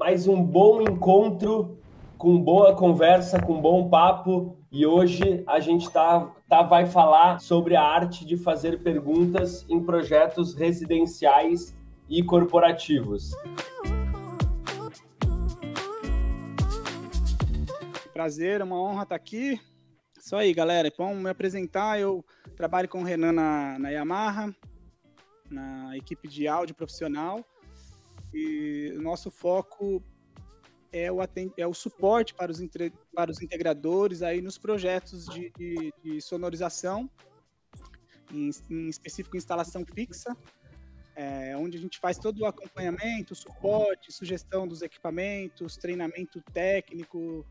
mais um bom encontro, com boa conversa, com bom papo. E hoje a gente tá, tá, vai falar sobre a arte de fazer perguntas em projetos residenciais e corporativos. Prazer, uma honra estar aqui. Isso aí, galera. Vamos me apresentar. Eu trabalho com o Renan na, na Yamaha, na equipe de áudio profissional. E o nosso foco é o, é o suporte para os, entre, para os integradores aí nos projetos de, de, de sonorização, em, em, específico instalação fixa, é, onde a gente faz todo o acompanhamento, suporte, sugestão dos equipamentos, treinamento técnico,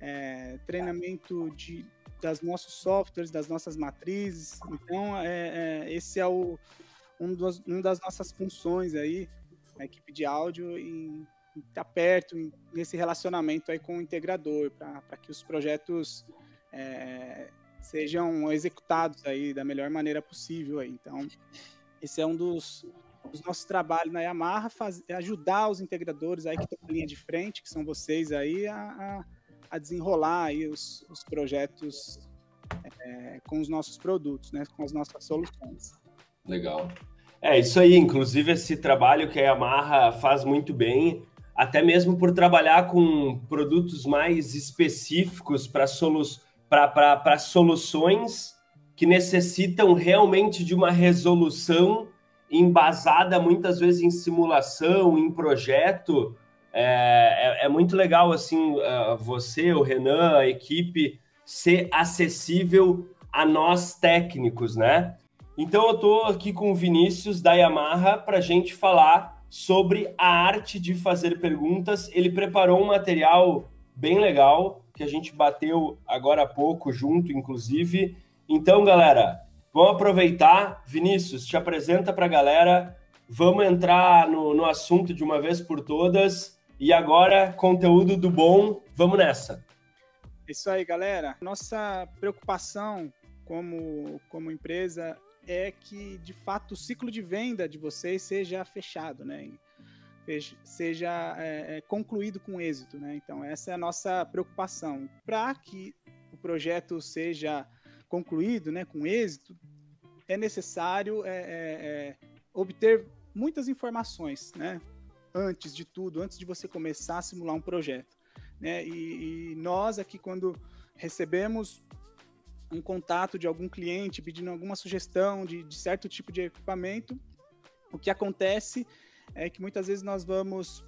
é, treinamento de, das nossos softwares, das nossas matrizes. Então, é, é esse é o, um, dos, um das nossas funções aí a equipe de áudio em estar tá perto nesse relacionamento aí com o integrador, para que os projetos é, sejam executados aí da melhor maneira possível. Aí. Então, esse é um dos, dos nossos trabalhos na Yamaha, faz, ajudar os integradores aí que estão na linha de frente, que são vocês aí, a, a, a desenrolar aí os, os projetos é, com os nossos produtos, né, com as nossas soluções. Legal. É isso aí, inclusive esse trabalho que a Yamaha faz muito bem, até mesmo por trabalhar com produtos mais específicos para solu soluções que necessitam realmente de uma resolução embasada muitas vezes em simulação, em projeto. É, é, é muito legal assim você, o Renan, a equipe ser acessível a nós técnicos, né? Então eu estou aqui com o Vinícius da Yamaha para a gente falar sobre a arte de fazer perguntas. Ele preparou um material bem legal que a gente bateu agora há pouco junto, inclusive. Então, galera, vamos aproveitar. Vinícius, te apresenta para a galera. Vamos entrar no, no assunto de uma vez por todas. E agora, conteúdo do bom. Vamos nessa. Isso aí, galera. Nossa preocupação como, como empresa é que, de fato, o ciclo de venda de vocês seja fechado, né? Seja é, é, concluído com êxito, né? Então, essa é a nossa preocupação. Para que o projeto seja concluído né, com êxito, é necessário é, é, é, obter muitas informações, né? Antes de tudo, antes de você começar a simular um projeto. Né? E, e nós aqui, quando recebemos um contato de algum cliente pedindo alguma sugestão de, de certo tipo de equipamento, o que acontece é que muitas vezes nós vamos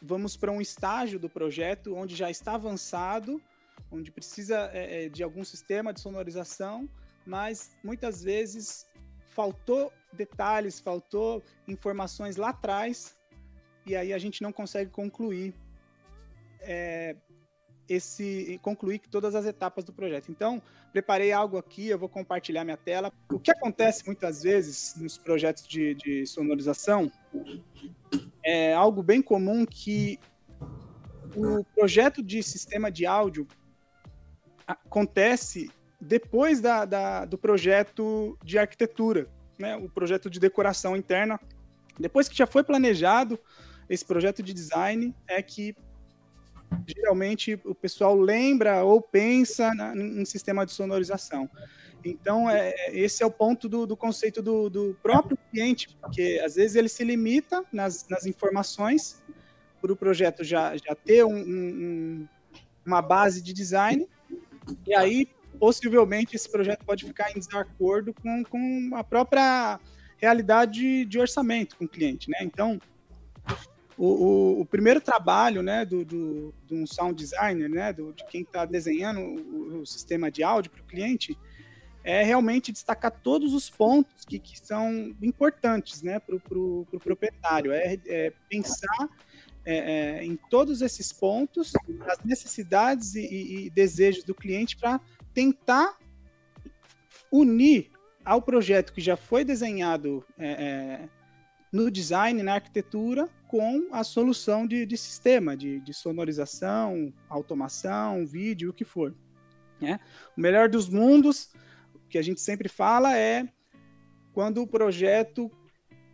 vamos para um estágio do projeto onde já está avançado, onde precisa é, é, de algum sistema de sonorização, mas muitas vezes faltou detalhes, faltou informações lá atrás, e aí a gente não consegue concluir. É, esse concluir todas as etapas do projeto. Então, preparei algo aqui, eu vou compartilhar minha tela. O que acontece muitas vezes nos projetos de, de sonorização é algo bem comum que o projeto de sistema de áudio acontece depois da, da, do projeto de arquitetura, né? o projeto de decoração interna. Depois que já foi planejado esse projeto de design, é que geralmente o pessoal lembra ou pensa na, em sistema de sonorização. Então, é, esse é o ponto do, do conceito do, do, próprio cliente, porque às vezes ele se limita nas, nas informações para o projeto já, já ter um, um, uma base de design, e aí, possivelmente, esse projeto pode ficar em desacordo com, com a própria realidade de orçamento com o cliente, né? Então, o, o, o, primeiro trabalho né, do, do, de um sound designer, né, do, de quem está desenhando o, o, sistema de áudio para o cliente, é realmente destacar todos os pontos que, que são importantes né, para o pro, pro proprietário. É, é pensar é, é, em todos esses pontos, as necessidades e, e desejos do cliente para tentar unir ao projeto que já foi desenhado é, é no design, na arquitetura, com a solução de, de sistema, de, de, sonorização, automação, vídeo, o que for. Né? O melhor dos mundos, que a gente sempre fala, é quando o projeto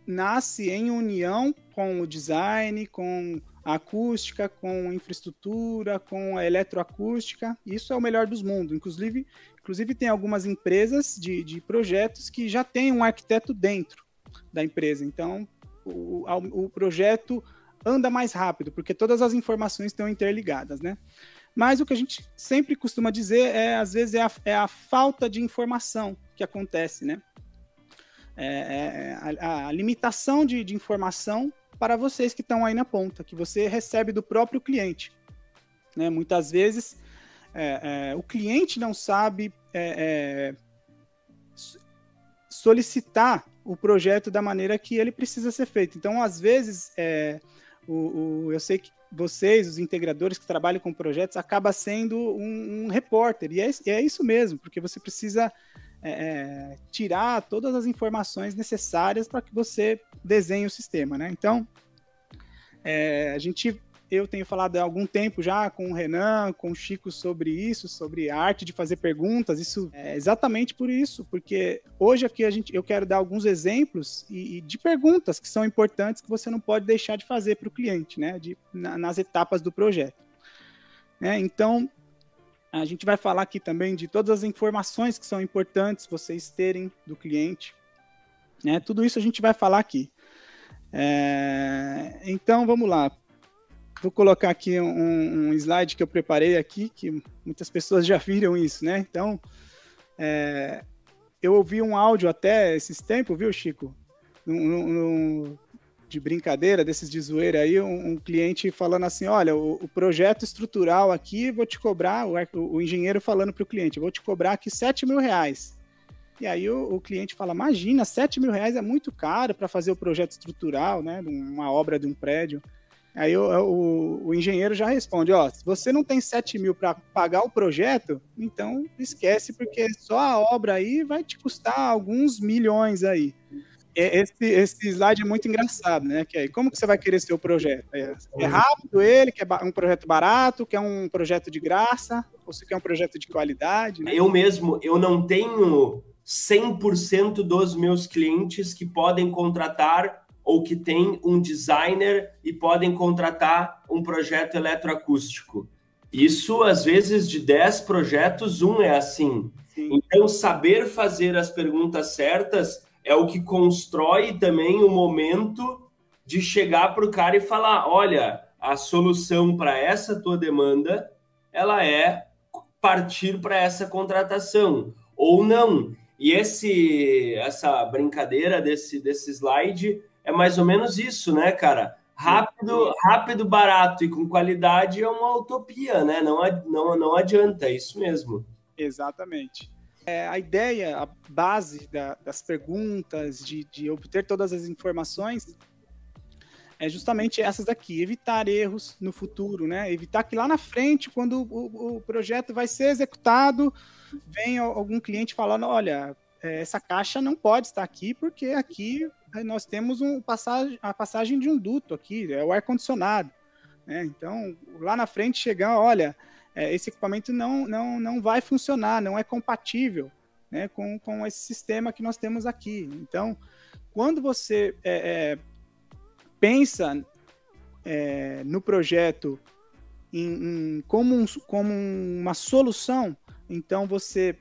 nasce em união com o design, com a acústica, com infraestrutura, com a eletroacústica. Isso é o melhor dos mundos. Inclusive, inclusive tem algumas empresas de, de projetos que já têm um arquiteto dentro da empresa. Então, o, o projeto anda mais rápido, porque todas as informações estão interligadas, né? Mas o que a gente sempre costuma dizer é, às vezes, é a, é a falta de informação que acontece, né? É, é a, a, limitação de, de, informação para vocês que estão aí na ponta, que você recebe do próprio cliente. Né? Muitas vezes é, é, o cliente não sabe é, solicitar o projeto da maneira que ele precisa ser feito. Então, às vezes, o, o, eu sei que vocês, os integradores que trabalham com projetos, acaba sendo um, um repórter. E é, é, isso mesmo, porque você precisa é, é, tirar todas as informações necessárias para que você desenhe o sistema, né? Então, é, a gente eu tenho falado há algum tempo já com o Renan, com o Chico sobre isso, sobre a arte de fazer perguntas. Isso é exatamente por isso, porque hoje aqui a gente, eu quero dar alguns exemplos e, e de perguntas que são importantes que você não pode deixar de fazer para o cliente, né? De, na, nas etapas do projeto. É, então, a gente vai falar aqui também de todas as informações que são importantes vocês terem do cliente. Né? Tudo isso a gente vai falar aqui. É, então, vamos lá. Vou colocar aqui um, um, slide que eu preparei aqui, que muitas pessoas já viram isso, né? Então, é, eu ouvi um áudio até esses tempos, viu, Chico? De brincadeira, desses de zoeira aí, um, um cliente falando assim: olha, o, o, projeto estrutural aqui, vou te cobrar, o, o engenheiro falando para o cliente, vou te cobrar aqui 7 mil reais. E aí o, o, cliente fala: imagina, 7 mil reais é muito caro para fazer o projeto estrutural, né? Uma obra de um prédio. Aí o, o, o, engenheiro já responde: ó, se você não tem 7 mil para pagar o projeto, então esquece, porque só a obra aí vai te custar alguns milhões aí. Esse, esse slide é muito engraçado, né? Que aí, como que você vai querer seu projeto? É, é rápido ele, quer um projeto barato, quer um projeto de graça, ou você quer um projeto de qualidade? Né? Eu mesmo, eu não tenho 100% dos meus clientes que podem contratar ou que tem um designer e podem contratar um projeto eletroacústico. Isso, às vezes, de 10 projetos, um é assim. Sim. Então, saber fazer as perguntas certas é o que constrói também o momento de chegar para o cara e falar: olha, a solução para essa tua demanda ela é partir para essa contratação ou não. E esse essa brincadeira desse, desse slide é mais ou menos isso, né, cara? Rápido, rápido, barato e com qualidade é uma utopia, né? Não, não, não adianta, é isso mesmo. Exatamente. É, a ideia, a base da, das perguntas, de, de obter todas as informações, é justamente essas daqui, evitar erros no futuro, né? Evitar que lá na frente, quando o, o projeto vai ser executado, venha algum cliente falando, olha, é, essa caixa não pode estar aqui porque aqui nós temos um passagem, a passagem de um duto aqui, é o ar-condicionado. Né? Então, lá na frente chegar, olha, é, esse equipamento não, não, não vai funcionar, não é compatível né, com, com esse sistema que nós temos aqui. Então, quando você é, é, pensa é, no projeto em, em, como, um, como uma solução, então você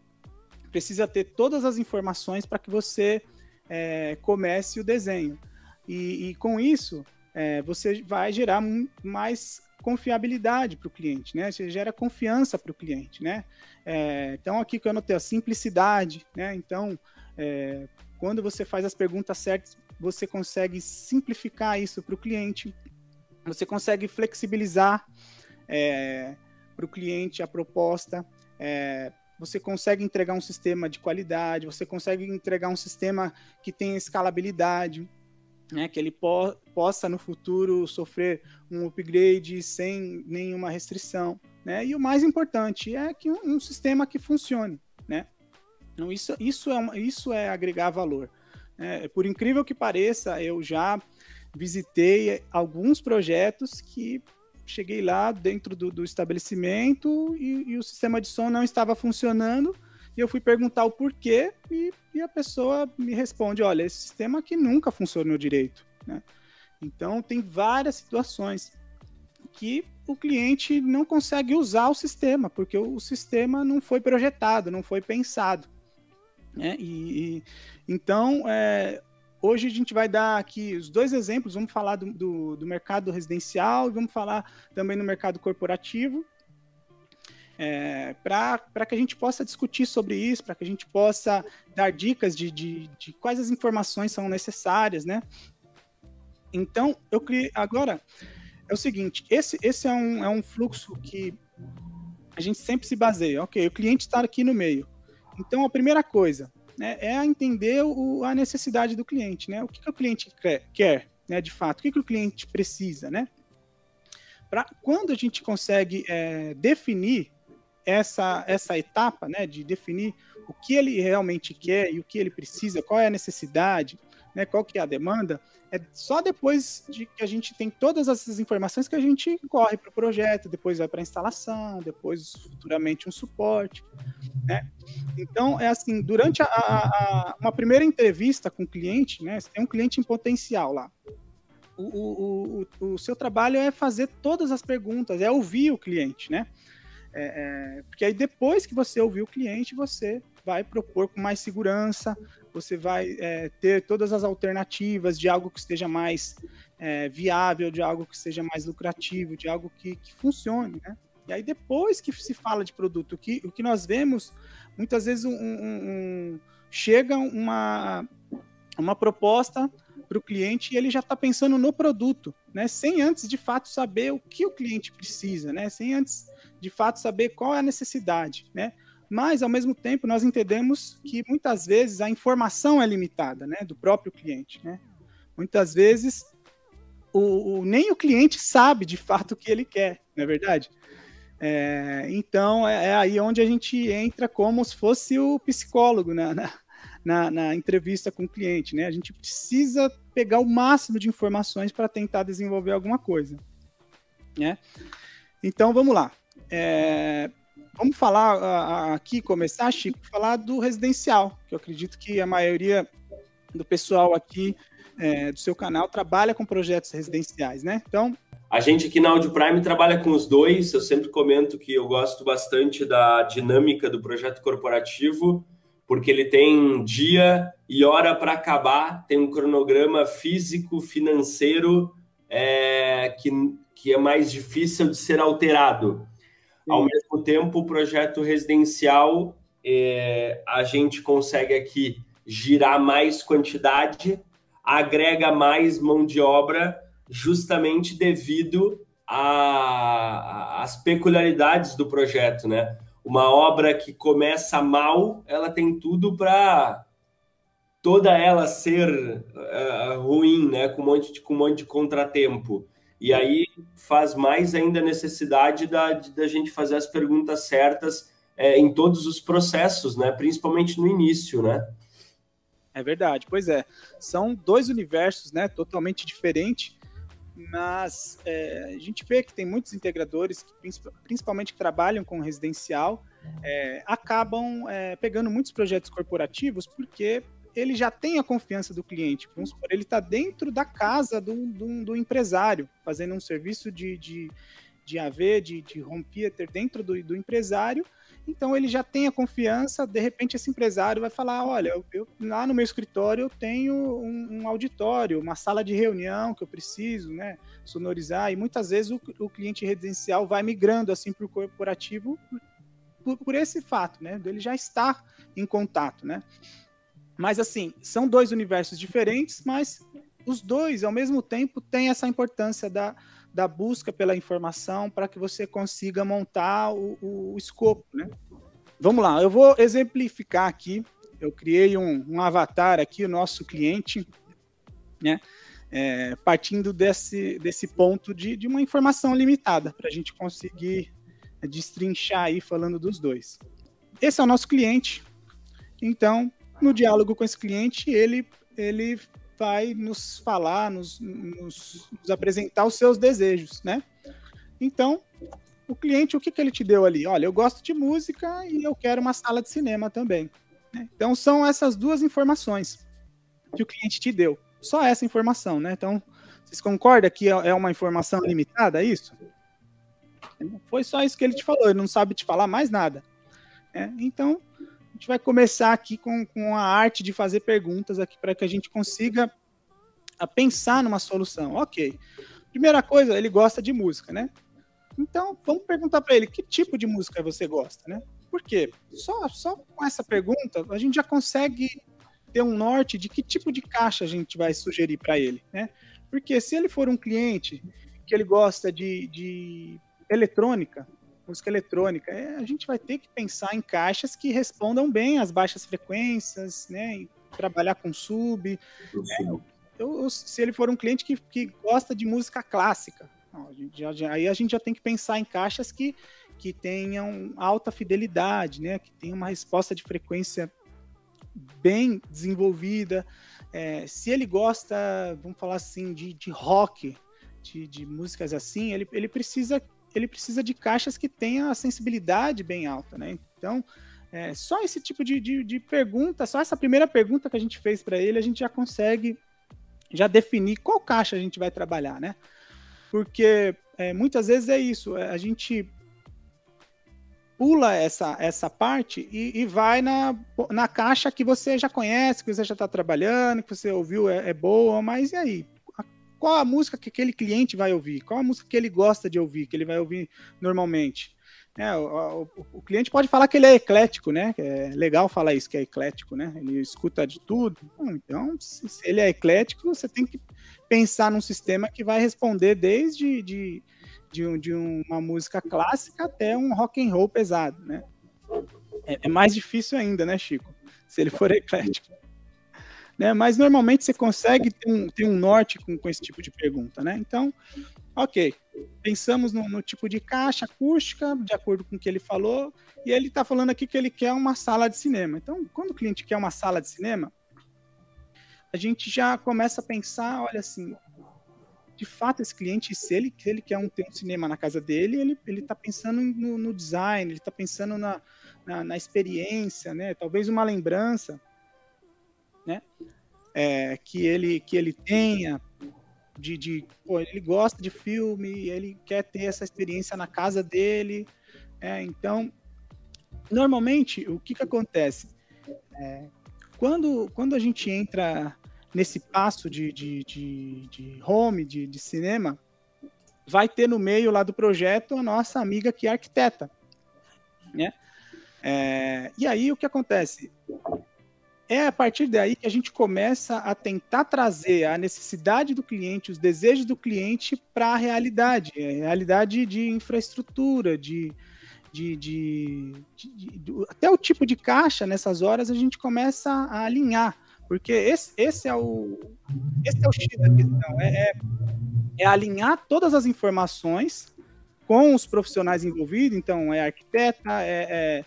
precisa ter todas as informações para que você é, comece o desenho. E, e com isso, é, você vai gerar mais confiabilidade para o cliente, né? Você gera confiança para o cliente, né? É, então aqui que eu anotei a simplicidade, né? Então é, quando você faz as perguntas certas, você consegue simplificar isso para o cliente, você consegue flexibilizar é, para o cliente a proposta, é, você consegue entregar um sistema de qualidade, você consegue entregar um sistema que tem escalabilidade, né, que ele po possa no futuro sofrer um upgrade sem nenhuma restrição, né? E o mais importante é que um, um sistema que funcione, né? Então isso, isso, é, uma, isso é agregar valor. É, por incrível que pareça, eu já visitei alguns projetos que cheguei lá dentro do, do estabelecimento e, e, o sistema de som não estava funcionando. E eu fui perguntar o porquê e, e a pessoa me responde: olha, esse sistema aqui nunca funcionou direito. Né? Então, tem várias situações. que o cliente não consegue usar o sistema, porque o, sistema não foi projetado, não foi pensado. Né? E, e então, é, hoje a gente vai dar aqui os dois exemplos, vamos falar do, do, do mercado residencial e vamos falar também no mercado corporativo, é, para que a gente possa discutir sobre isso, para que a gente possa dar dicas de, de, de, quais as informações são necessárias, né? Então, eu criei. Agora, é o seguinte: esse, esse é, um, é um fluxo que a gente sempre se baseia. Ok, o cliente está aqui no meio. Então, a primeira coisa né, é entender o, a necessidade do cliente, né? O que, que o cliente quer, quer né, de fato, o que, que o cliente precisa, né? Pra, quando a gente consegue é, definir essa, essa etapa, né, de definir o que ele realmente quer e o que ele precisa, qual é a necessidade, né, qual que é a demanda, é só depois de que a gente tem todas essas informações que a gente corre para o projeto, depois vai para a instalação, depois futuramente um suporte, né? Então é assim, durante a, a, uma primeira entrevista com o cliente, né, você tem um cliente em potencial lá. O, o, o, o seu trabalho é fazer todas as perguntas, é ouvir o cliente, né? É, é, porque aí depois que você ouvir o cliente, você vai propor com mais segurança, você vai é, ter todas as alternativas de algo que esteja mais é, viável, de algo que seja mais lucrativo, de algo que, que funcione, né? E aí depois que se fala de produto, o que, o que nós vemos, muitas vezes um, um, um chega uma, uma proposta para o cliente e ele já está pensando no produto, né? Sem antes de fato saber o que o cliente precisa, né? Sem antes de fato saber qual é a necessidade, né? Mas ao mesmo tempo nós entendemos que muitas vezes a informação é limitada, né? Do próprio cliente, né? Muitas vezes o, o nem o cliente sabe de fato o que ele quer, não é verdade? É, então é, é, aí onde a gente entra como se fosse o psicólogo né? na, na, na, entrevista com o cliente, né? A gente precisa pegar o máximo de informações para tentar desenvolver alguma coisa, né? Então vamos lá. É, vamos falar aqui, começar, Chico, falar do residencial, que eu acredito que a maioria do pessoal aqui é, do seu canal trabalha com projetos residenciais, né? Então. A gente aqui na Audio Prime trabalha com os dois. Eu sempre comento que eu gosto bastante da dinâmica do projeto corporativo porque ele tem dia e hora para acabar, tem um cronograma físico, financeiro é, que, que é mais difícil de ser alterado. Ao mesmo tempo, o projeto residencial, é, a gente consegue aqui girar mais quantidade, agrega mais mão de obra, justamente devido às peculiaridades do projeto, né? uma obra que começa mal, ela tem tudo para toda ela ser uh, ruim, né? Com um, monte de, com um monte de contratempo. E aí faz mais ainda a necessidade da, da gente fazer as perguntas certas é, em todos os processos, né? Principalmente no início, né? É verdade, pois é. São dois universos, né? Totalmente diferentes mas é, a gente vê que tem muitos integradores, que, principalmente que trabalham com residencial, é, acabam é, pegando muitos projetos corporativos porque ele já tem a confiança do cliente. Vamos supor, ele está dentro da casa do, do, do, empresário, fazendo um serviço de, de, de AV, de, de home theater dentro do, do empresário, então ele já tem a confiança, de repente esse empresário vai falar, olha, eu, eu lá no meu escritório eu tenho um, um, auditório, uma sala de reunião que eu preciso, né, sonorizar, e muitas vezes o, o cliente residencial vai migrando assim para o corporativo por, por, esse fato, né, dele já estar em contato, né. Mas assim, são dois universos diferentes, mas os dois, ao mesmo tempo, têm essa importância da, da busca pela informação para que você consiga montar o, o, o, escopo, né? Vamos lá, eu vou exemplificar aqui. Eu criei um, um avatar aqui, o nosso cliente, né? É, partindo desse, desse ponto de, de uma informação limitada, para a gente conseguir destrinchar aí falando dos dois. Esse é o nosso cliente. Então, no diálogo com esse cliente, ele, ele vai nos falar, nos, nos, nos, apresentar os seus desejos, né? Então, o cliente, o que, que ele te deu ali? Olha, eu gosto de música e eu quero uma sala de cinema também. Né? Então, são essas duas informações que o cliente te deu. Só essa informação, né? Então, vocês concordam que é, é uma informação limitada, é isso? Foi só isso que ele te falou, ele não sabe te falar mais nada. É, então, a gente vai começar aqui com, com a arte de fazer perguntas aqui para que a gente consiga a pensar numa solução. Ok. Primeira coisa, ele gosta de música, né? Então, vamos perguntar para ele que tipo de música você gosta, né? Por quê? Só, só com essa pergunta, a gente já consegue ter um norte de que tipo de caixa a gente vai sugerir para ele, né? Porque se ele for um cliente que ele gosta de, de eletrônica, música eletrônica, é, a gente vai ter que pensar em caixas que respondam bem às baixas frequências, né? trabalhar com sub. É, eu, se ele for um cliente que, que gosta de música clássica, a já, já, aí a gente já tem que pensar em caixas que, que tenham alta fidelidade, né? Que tenham uma resposta de frequência bem desenvolvida. É, se ele gosta, vamos falar assim, de, de rock, de, de músicas assim, ele, ele, precisa, ele precisa de caixas que tenham a sensibilidade bem alta, né? Então, é, só esse tipo de, de, de, pergunta, só essa primeira pergunta que a gente fez para ele, a gente já consegue já definir qual caixa a gente vai trabalhar, né? Porque é, muitas vezes é isso, é, a gente pula essa, essa parte e, e, vai na, na caixa que você já conhece, que você já está trabalhando, que você ouviu é, é, boa, mas e aí? Qual a música que aquele cliente vai ouvir? Qual a música que ele gosta de ouvir, que ele vai ouvir normalmente? É, o, o, o, cliente pode falar que ele é eclético, né? É legal falar isso, que é eclético, né? Ele escuta de tudo. Então, se, se ele é eclético, você tem que pensar num sistema que vai responder desde de, de, um, de uma música clássica até um rock and roll pesado, né? É, é mais difícil ainda, né, Chico? Se ele for eclético. Né? Mas normalmente você consegue ter um, ter um norte com, com esse tipo de pergunta, né? Então, ok, pensamos no, no, tipo de caixa acústica, de acordo com o que ele falou, e ele está falando aqui que ele quer uma sala de cinema. Então, quando o cliente quer uma sala de cinema, a gente já começa a pensar, olha assim, de fato, esse cliente, se ele, ele quer um, ter um cinema na casa dele, ele, ele tá pensando no, no design, ele está pensando na, na, na, experiência, né? Talvez uma lembrança, né? É, que, ele, que ele tenha de, de pô, ele gosta de filme, ele quer ter essa experiência na casa dele, é, então, normalmente, o que que acontece? É, quando, quando a gente entra nesse passo de, de, de, de home, de, de cinema, vai ter no meio lá do projeto a nossa amiga que é arquiteta, né? É, e aí o que acontece? É a partir daí que a gente começa a tentar trazer a necessidade do cliente, os desejos do cliente para a realidade, a realidade de infraestrutura, de, de, de, de, até o tipo de caixa nessas horas a gente começa a alinhar. Porque esse, esse é o esse é o X da questão, é, é, é alinhar todas as informações com os profissionais envolvidos, então é arquiteta, é, é,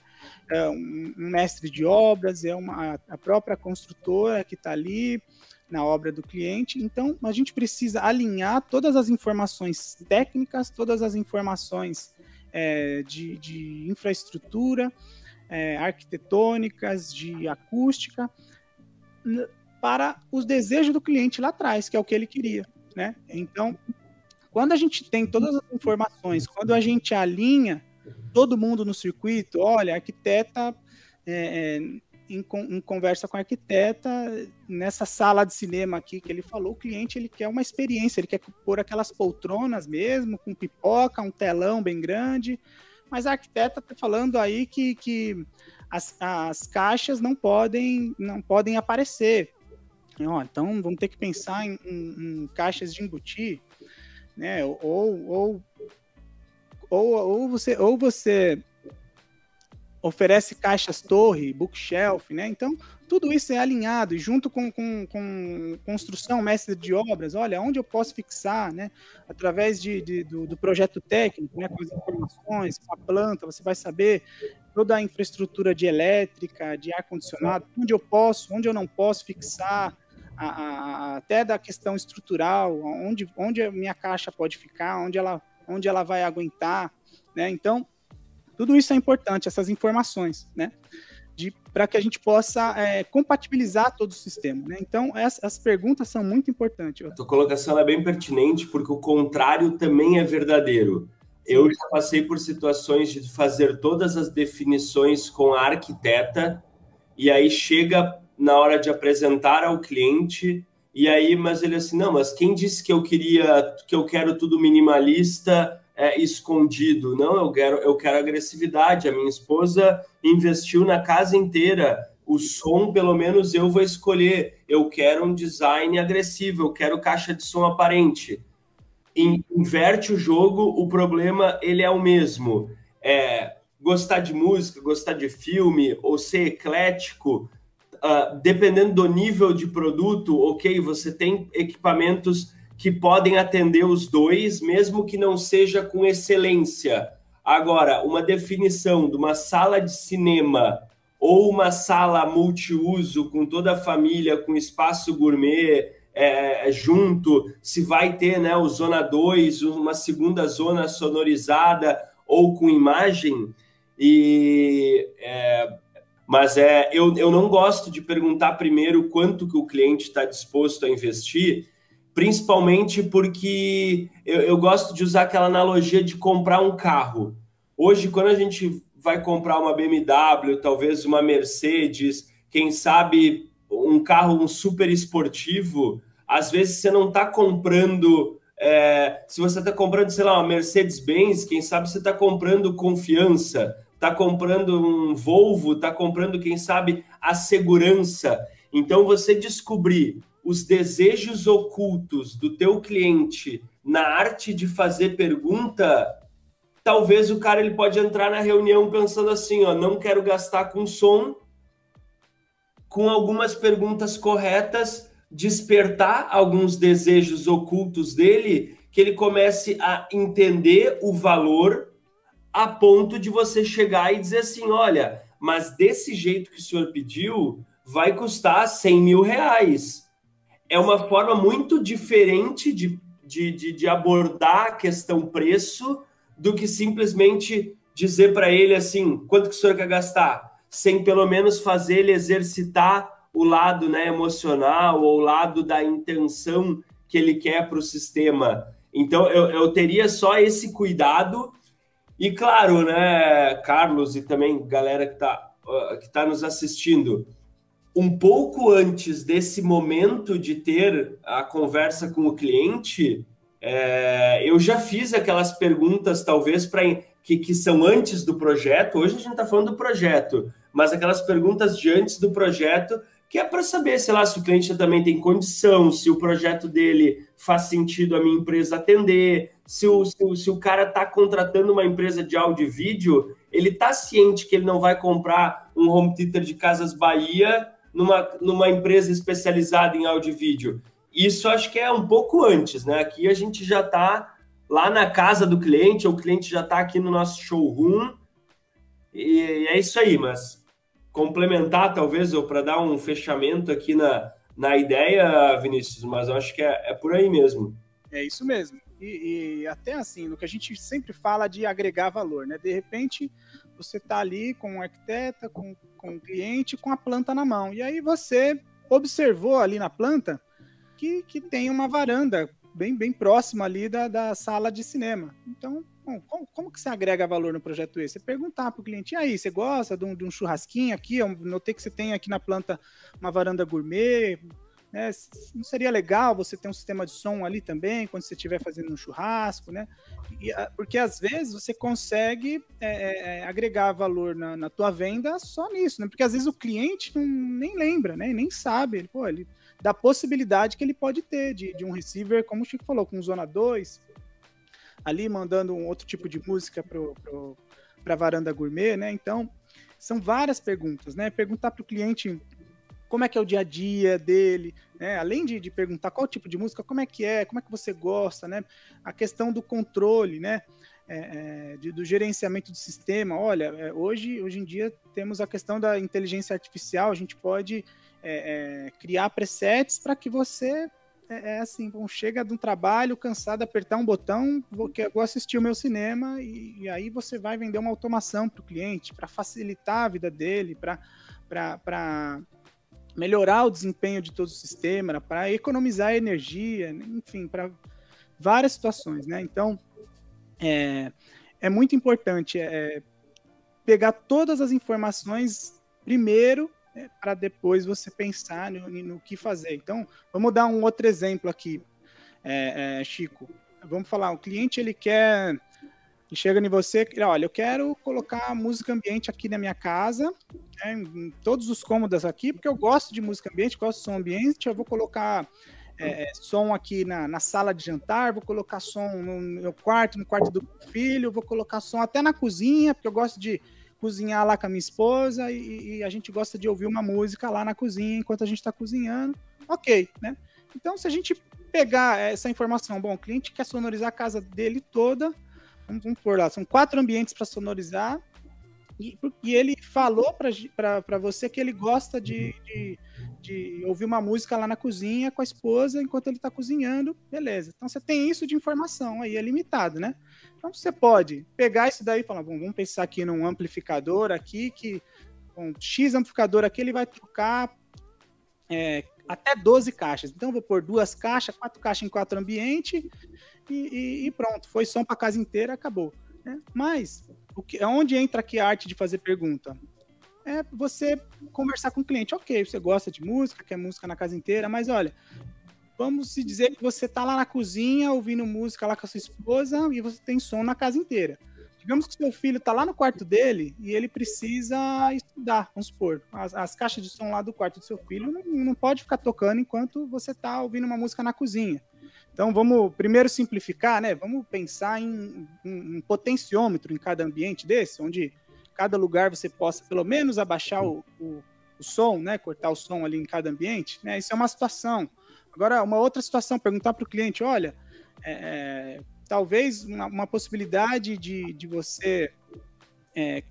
é um mestre de obras, é uma, a própria construtora que está ali na obra do cliente. Então, a gente precisa alinhar todas as informações técnicas, todas as informações é, de, de, infraestrutura, é, arquitetônicas, de acústica, para os desejos do cliente lá atrás, que é o que ele queria, né? Então, quando a gente tem todas as informações, quando a gente alinha todo mundo no circuito, olha, arquiteta é, é, em, em, conversa com arquiteta, nessa sala de cinema aqui que ele falou, o cliente ele quer uma experiência, ele quer pôr aquelas poltronas mesmo, com pipoca, um telão bem grande, mas a arquiteta está falando aí que, que as, as caixas não podem, não podem aparecer. Então vamos ter que pensar em, em, em caixas de embutir, né? Ou, ou, ou, ou, você, ou você oferece caixas torre, bookshelf, né? Então, tudo isso é alinhado e junto com, com, com construção, mestre de obras, olha, onde eu posso fixar, né? Através de, de do, do, projeto técnico, né? Com as informações, com a planta, você vai saber toda a infraestrutura de elétrica, de ar-condicionado, onde eu posso, onde eu não posso fixar, a, a, até da questão estrutural, onde, onde a minha caixa pode ficar, onde ela, onde ela vai aguentar, né? Então, tudo isso é importante, essas informações, né? Para que a gente possa é, compatibilizar todo o sistema. Né? Então, essas perguntas são muito importantes. A tua colocação é bem pertinente, porque o contrário também é verdadeiro Eu já passei por situações de fazer todas as definições com a arquiteta, e aí chega na hora de apresentar ao cliente, e aí, mas ele assim, não, mas quem disse que eu queria, que eu quero tudo minimalista, é, escondido? Não, eu quero, eu quero agressividade. A minha esposa investiu na casa inteira. O som, pelo menos, eu vou escolher. Eu quero um design agressivo, eu quero caixa de som aparente inverte o jogo, o problema ele é o mesmo. É, gostar de música, gostar de filme, ou ser eclético, uh, dependendo do nível de produto, ok, você tem equipamentos que podem atender os dois, mesmo que não seja com excelência. Agora, uma definição de uma sala de cinema ou uma sala multiuso com toda a família, com espaço gourmet, é, é, junto, se vai ter né, o Zona 2, uma segunda zona sonorizada ou com imagem. E, é, mas é, eu, eu não gosto de perguntar primeiro quanto que o cliente está disposto a investir, principalmente porque eu, eu gosto de usar aquela analogia de comprar um carro. Hoje, quando a gente vai comprar uma BMW, talvez uma Mercedes, quem sabe um carro um super esportivo, às vezes você não está comprando. É, se você está comprando, sei lá, uma Mercedes-Benz, quem sabe você está comprando confiança, está comprando um Volvo, está comprando, quem sabe, a segurança. Então, você descobrir os desejos ocultos do teu cliente na arte de fazer pergunta, talvez o cara ele pode entrar na reunião pensando assim, ó, não quero gastar com som, com algumas perguntas corretas, despertar alguns desejos ocultos dele, que ele comece a entender o valor a ponto de você chegar e dizer assim: olha, mas desse jeito que o senhor pediu, vai custar 100 mil reais. É uma forma muito diferente de, de, de, de abordar a questão preço do que simplesmente dizer para ele assim: quanto que o senhor quer gastar? Sem pelo menos fazer ele exercitar o lado né, emocional ou o lado da intenção que ele quer para o sistema. Então, eu, eu teria só esse cuidado. E, claro, né, Carlos e também galera que está que tá nos assistindo, um pouco antes desse momento de ter a conversa com o cliente, é, eu já fiz aquelas perguntas, talvez, para que, que são antes do projeto. Hoje a gente está falando do projeto, mas aquelas perguntas de antes do projeto que é para saber, sei lá, se o cliente também tem condição, se o projeto dele faz sentido a minha empresa atender, se o, se o, se o cara está contratando uma empresa de áudio e vídeo, ele está ciente que ele não vai comprar um home theater de Casas Bahia numa, numa empresa especializada em áudio e vídeo. Isso acho que é um pouco antes, né? Aqui a gente já está lá na casa do cliente, o cliente já está aqui no nosso showroom, e é isso aí, mas complementar, talvez, ou para dar um fechamento aqui na, na ideia, Vinícius, mas eu acho que é, é por aí mesmo. É isso mesmo. E, e, até assim, no que a gente sempre fala de agregar valor, né? De repente, você está ali com um arquiteta, com, com um cliente, com a planta na mão. E aí você observou ali na planta que, que tem uma varanda bem, bem próxima ali da, da sala de cinema. Então, Bom, como, como, que você agrega valor no projeto esse? Você perguntar para o cliente, e aí, você gosta de um, de um, churrasquinho aqui? Eu notei que você tem aqui na planta uma varanda gourmet. Né? Não seria legal você ter um sistema de som ali também, quando você estiver fazendo um churrasco, né? E, porque às vezes você consegue é, é, é, agregar valor na, na, tua venda só nisso, né? Porque às vezes o cliente não, nem lembra, né? Nem sabe. Ele, pô, ele, da possibilidade que ele pode ter de, de um receiver, como o Chico falou, com zona 2, ali mandando um outro tipo de música para a varanda gourmet, né? Então, são várias perguntas, né? Perguntar para o cliente como é que é o dia a dia dele, né? Além de, de, perguntar qual tipo de música, como é que é, como é que você gosta, né? A questão do controle, né? É, é, de, do gerenciamento do sistema. Olha, é, hoje, hoje em dia temos a questão da inteligência artificial, a gente pode é, é, criar presets para que você é, é assim, bom, chega de um trabalho cansado, apertar um botão, vou, vou assistir o meu cinema e, e aí você vai vender uma automação para o cliente, para facilitar a vida dele, para melhorar o desempenho de todo o sistema, para economizar energia, enfim, para várias situações, né? Então, é, é muito importante é, pegar todas as informações primeiro é, para depois você pensar no, no, que fazer. Então, vamos dar um outro exemplo aqui, é, é, Chico. Vamos falar, o cliente ele quer e chega em você, olha, eu quero colocar música ambiente aqui na minha casa, né, em todos os cômodos aqui, porque eu gosto de música ambiente, gosto de som ambiente, eu vou colocar é, som aqui na, na, sala de jantar, vou colocar som no meu quarto, no quarto do filho, vou colocar som até na cozinha, porque eu gosto de cozinhar lá com a minha esposa e, e a gente gosta de ouvir uma música lá na cozinha enquanto a gente está cozinhando. Ok, né? Então, se a gente pegar essa informação, bom, o cliente quer sonorizar a casa dele toda, vamos, vamos por lá, são quatro ambientes para sonorizar, e, e, ele falou para você que ele gosta de, de, de, ouvir uma música lá na cozinha com a esposa enquanto ele está cozinhando, beleza. Então você tem isso de informação aí, é limitado, né? Então você pode pegar isso daí e falar, bom, vamos pensar aqui num amplificador aqui, que um X amplificador aqui ele vai trocar é, até 12 caixas. Então vou pôr duas caixas, quatro caixas em quatro ambientes e, e, e pronto, foi som para casa inteira, acabou. Né? Mas o que, onde entra aqui a arte de fazer pergunta? É você conversar com o cliente. Ok, você gosta de música, quer música na casa inteira, mas olha, vamos se dizer que você está lá na cozinha ouvindo música lá com a sua esposa e você tem som na casa inteira. Digamos que seu filho está lá no quarto dele e ele precisa estudar, vamos supor. As, as, caixas de som lá do quarto do seu filho não, não pode ficar tocando enquanto você está ouvindo uma música na cozinha. Então vamos primeiro simplificar, né? Vamos pensar em um potenciômetro em cada ambiente desse, onde cada lugar você possa pelo menos abaixar o, o, o som, né? Cortar o som ali em cada ambiente, né? Isso é uma situação. Agora, uma outra situação, perguntar para o cliente, olha, é, é, talvez uma, uma, possibilidade de, de você é,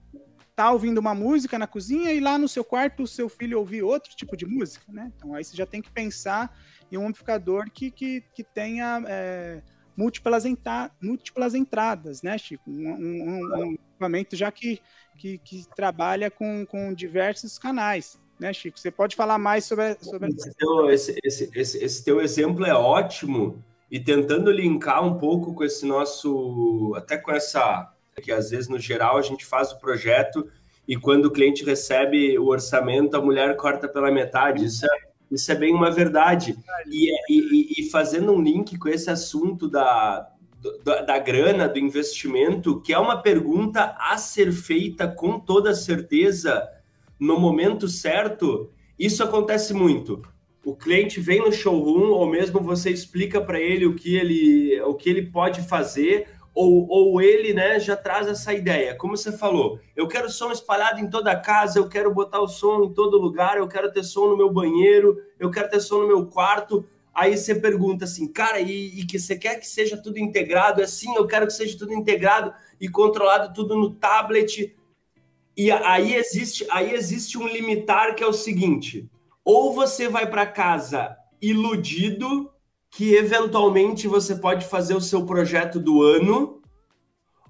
tá ouvindo uma música na cozinha e lá no seu quarto o seu filho ouvir outro tipo de música, né? Então aí você já tem que pensar e um amplificador que, que, que tenha é, múltiplas, entra, múltiplas entradas, né, Chico? Um, um, um equipamento já que, que, que, trabalha com, com diversos canais, né, Chico? Você pode falar mais sobre, sobre esse, teu, esse, esse, esse teu exemplo é ótimo e tentando linkar um pouco com esse nosso, até com essa, que às vezes no geral a gente faz o projeto e quando o cliente recebe o orçamento, a mulher corta pela metade. Isso é isso é bem uma verdade. E, e, e fazendo um link com esse assunto da, da, da, grana, do investimento, que é uma pergunta a ser feita com toda certeza no momento certo, isso acontece muito. O cliente vem no showroom, ou mesmo você explica para ele o que ele, o que ele pode fazer, ou, ou ele né, já traz essa ideia. Como você falou, eu quero som espalhado em toda a casa, eu quero botar o som em todo lugar, eu quero ter som no meu banheiro, eu quero ter som no meu quarto. Aí você pergunta assim, cara, e, e que você quer que seja tudo integrado? É sim, eu quero que seja tudo integrado e controlado tudo no tablet. E aí existe, aí existe um limitar que é o seguinte: ou você vai para casa iludido que eventualmente você pode fazer o seu projeto do ano,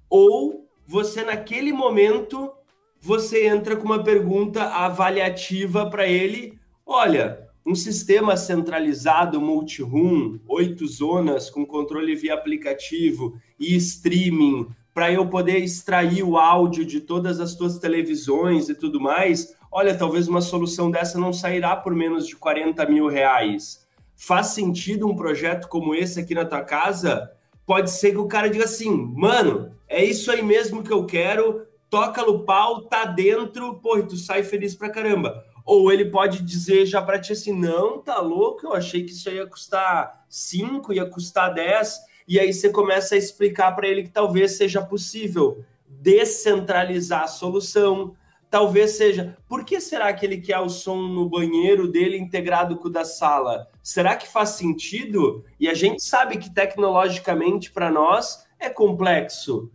ou você naquele momento você entra com uma pergunta avaliativa para ele, olha, um sistema centralizado multi-room, oito zonas com controle via aplicativo e streaming, para eu poder extrair o áudio de todas as tuas televisões e tudo mais, olha, talvez uma solução dessa não sairá por menos de 40 mil reais faz sentido um projeto como esse aqui na tua casa? Pode ser que o cara diga assim, mano, é isso aí mesmo que eu quero, toca no pau, tá dentro, pô, tu sai feliz pra caramba. Ou ele pode dizer já para ti assim, não, tá louco, eu achei que isso ia custar 5, ia custar 10, e aí você começa a explicar para ele que talvez seja possível descentralizar a solução, talvez seja. Por que será que ele quer o som no banheiro dele integrado com o da sala? Será que faz sentido? E a gente sabe que tecnologicamente para nós é complexo.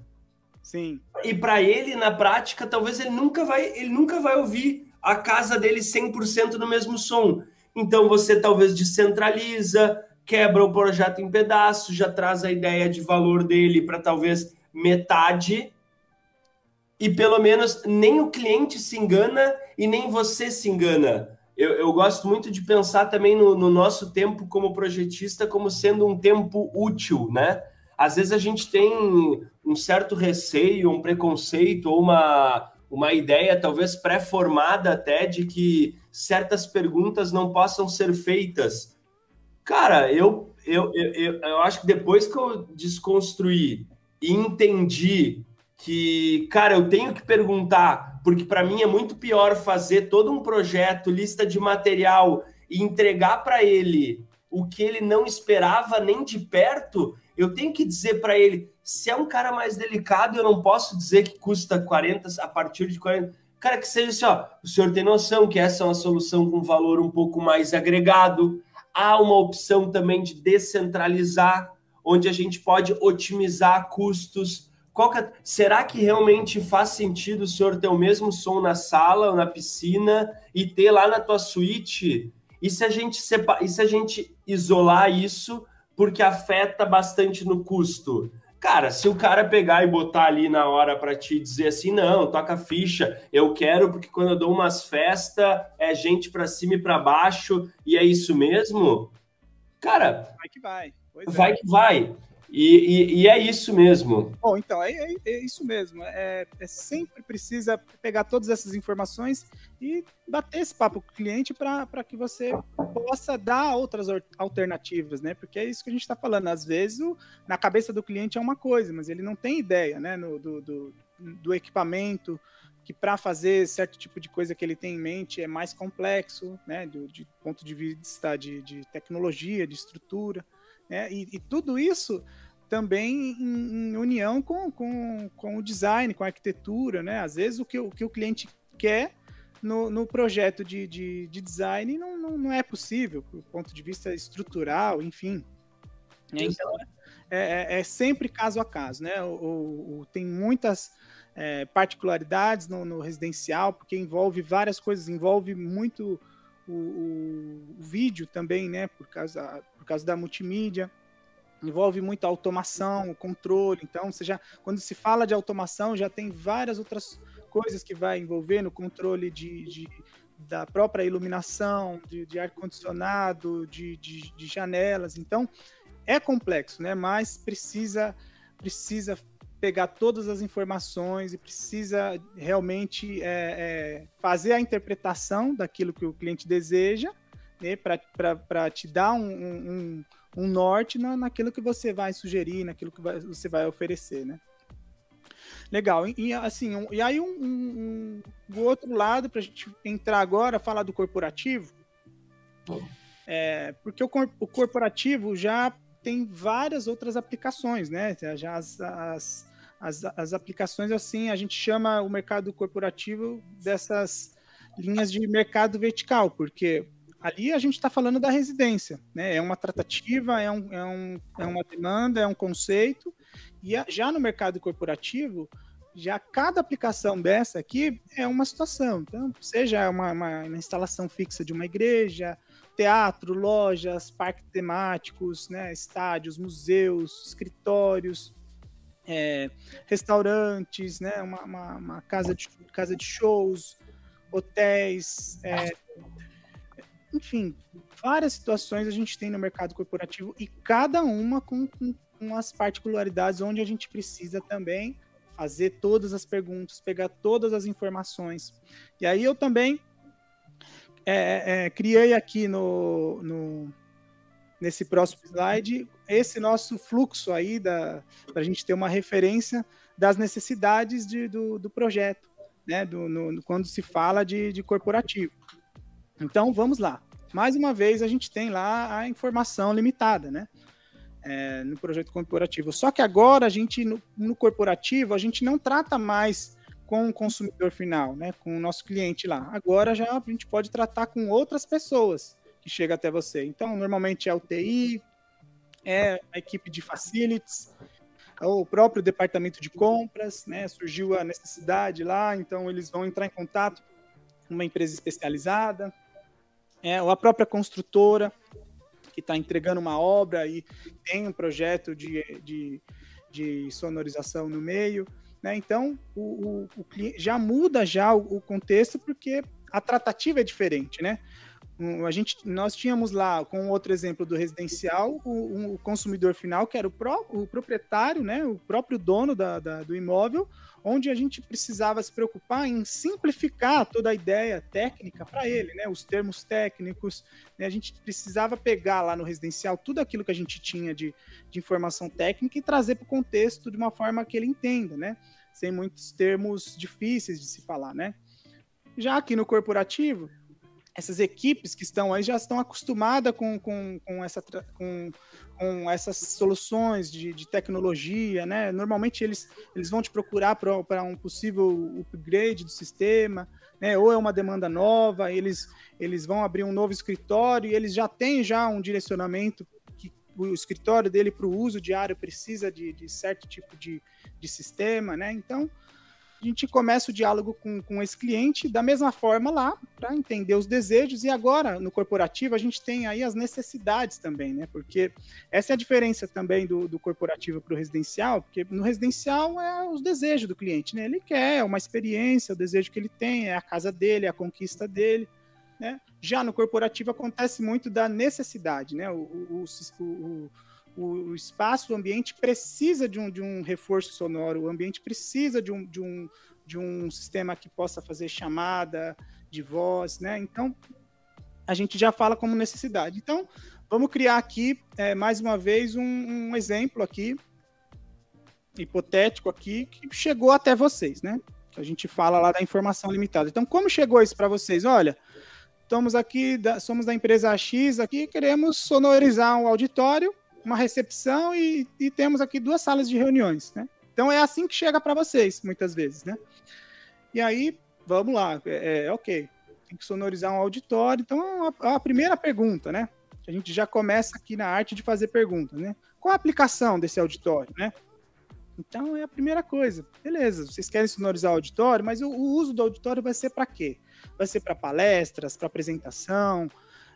Sim. E para ele na prática, talvez ele nunca vai, ele nunca vai ouvir a casa dele 100% no mesmo som. Então você talvez descentraliza, quebra o projeto em pedaços, já traz a ideia de valor dele para talvez metade e pelo menos nem o cliente se engana e nem você se engana. Eu, eu gosto muito de pensar também no, no, nosso tempo como projetista como sendo um tempo útil, né? às vezes a gente tem um certo receio, um preconceito ou uma, uma ideia talvez pré-formada até de que certas perguntas não possam ser feitas. Cara, eu, eu, eu, eu acho que depois que eu desconstruí e entendi que, cara, eu tenho que perguntar, porque para mim é muito pior fazer todo um projeto, lista de material e entregar para ele o que ele não esperava nem de perto. Eu tenho que dizer para ele, se é um cara mais delicado, eu não posso dizer que custa 40 a partir de 40. Cara, que seja assim, ó, o senhor tem noção que essa é uma solução com valor um pouco mais agregado. Há uma opção também de descentralizar, onde a gente pode otimizar custos que, é, será que realmente faz sentido o senhor ter o mesmo som na sala ou na piscina e ter lá na tua suíte? E se a gente sepa, e se a gente isolar isso porque afeta bastante no custo? Cara, se o cara pegar e botar ali na hora para te dizer assim, não, toca ficha, eu quero porque quando eu dou umas festas é gente para cima e para baixo e é isso mesmo. Cara, vai que vai. Pois vai é. que vai. E, e, e, é isso mesmo. Bom, então, é, é, é isso mesmo. É, é, sempre precisa pegar todas essas informações e bater esse papo com o cliente para que você possa dar outras alternativas, né? Porque é isso que a gente está falando. Às vezes, o, na cabeça do cliente é uma coisa, mas ele não tem ideia né, no, do, do, do equipamento, que para fazer certo tipo de coisa que ele tem em mente é mais complexo, né? Do, de ponto de vista de, de tecnologia, de estrutura. Né? E, e tudo isso também em, em união com, com, com, o design, com a arquitetura, né? Às vezes o que o, que o cliente quer no, no projeto de, de, de design não, não, não, é possível, do ponto de vista estrutural, enfim. Então, é, é, é, sempre caso a caso, né? O, o tem muitas é, particularidades no, no, residencial, porque envolve várias coisas, envolve muito o, o, o vídeo também, né? Por causa, por causa da multimídia. Envolve muita automação, controle. Então, você já, quando se fala de automação, já tem várias outras coisas que vai envolver no controle de, de da própria iluminação, de, de ar-condicionado, de, de, de, janelas. Então, é complexo, né? Mas precisa, precisa pegar todas as informações e precisa realmente é, é, fazer a interpretação daquilo que o cliente deseja, né, para te dar um, um, um norte na, naquilo que você vai sugerir, naquilo que vai, você vai oferecer, né? Legal. E, assim, um, e aí um, um, do outro lado, para a gente entrar agora, falar do corporativo, é, porque o, o, corporativo já tem várias outras aplicações, né? Já as, as, as, as aplicações, assim, a gente chama o mercado corporativo dessas linhas de mercado vertical, porque ali a gente está falando da residência, né? É uma tratativa, é, um, é, um, é uma demanda, é um conceito, e a, já no mercado corporativo, já cada aplicação dessa aqui é uma situação. Então, seja uma, uma, uma instalação fixa de uma igreja, teatro, lojas, parques temáticos, né, estádios, museus, escritórios, é, restaurantes, né, uma, uma, casa, de, casa de shows, hotéis, é, enfim, várias situações a gente tem no mercado corporativo e cada uma com, com, com as particularidades onde a gente precisa também fazer todas as perguntas, pegar todas as informações. E aí eu também é, é, criei aqui no, no, nesse próximo slide esse nosso fluxo aí para a gente ter uma referência das necessidades de, do, do projeto, né? Do, no, quando se fala de, de corporativo. Então vamos lá. Mais uma vez a gente tem lá a informação limitada, né? É, no projeto corporativo. Só que agora a gente no, no, corporativo a gente não trata mais com o consumidor final, né? Com o nosso cliente lá. Agora já a gente pode tratar com outras pessoas que chega até você. Então, normalmente é o TI, é a equipe de facilities, é o próprio departamento de compras, né? Surgiu a necessidade lá, então eles vão entrar em contato com uma empresa especializada, é, ou a própria construtora que está entregando uma obra e tem um projeto de, de, de sonorização no meio, né? Então, o, o, o, já muda já o, o contexto porque a tratativa é diferente, né? a gente, nós tínhamos lá, com outro exemplo do residencial, o, o consumidor final, que era o, pró, o proprietário, né, o próprio dono da, da, do imóvel, onde a gente precisava se preocupar em simplificar toda a ideia técnica para ele, né, os termos técnicos. Né, a gente precisava pegar lá no residencial tudo aquilo que a gente tinha de, de informação técnica e trazer para o contexto de uma forma que ele entenda, né, sem muitos termos difíceis de se falar, né. Já aqui no corporativo, essas equipes que estão aí já estão acostumadas com, com, com, essa, com, com essas soluções de, de, tecnologia, né? Normalmente eles, eles vão te procurar para um possível upgrade do sistema, né? Ou é uma demanda nova, eles, eles vão abrir um novo escritório e eles já têm já um direcionamento que o escritório dele para o uso diário precisa de, de certo tipo de, de sistema, né? Então, a gente começa o diálogo com, com esse cliente da mesma forma lá, para entender os desejos, e agora no corporativo a gente tem aí as necessidades também, né? Porque essa é a diferença também do, do corporativo para o residencial, porque no residencial é os desejos do cliente, né? Ele quer uma experiência, o desejo que ele tem, é a casa dele, é a conquista dele. Né? Já no corporativo acontece muito da necessidade, né? o, o, o, o, espaço, o ambiente precisa de um, de um reforço sonoro, o ambiente precisa de um, de, um, de um sistema que possa fazer chamada de voz, né? Então, a gente já fala como necessidade. Então, vamos criar aqui, é, mais uma vez, um, um, exemplo aqui, hipotético aqui, que chegou até vocês, né? Que a gente fala lá da informação limitada. Então, como chegou isso para vocês? Olha, estamos aqui, da, somos da empresa X aqui, queremos sonorizar um auditório uma recepção e, e temos aqui duas salas de reuniões, né? Então é assim que chega para vocês, muitas vezes, né? E aí, vamos lá, é, é, ok, tem que sonorizar um auditório. Então, a, a, primeira pergunta, né? A gente já começa aqui na arte de fazer perguntas, né? Qual a aplicação desse auditório, né? Então, é a primeira coisa. Beleza, vocês querem sonorizar o auditório, mas o, o uso do auditório vai ser para quê? Vai ser para palestras, para apresentação,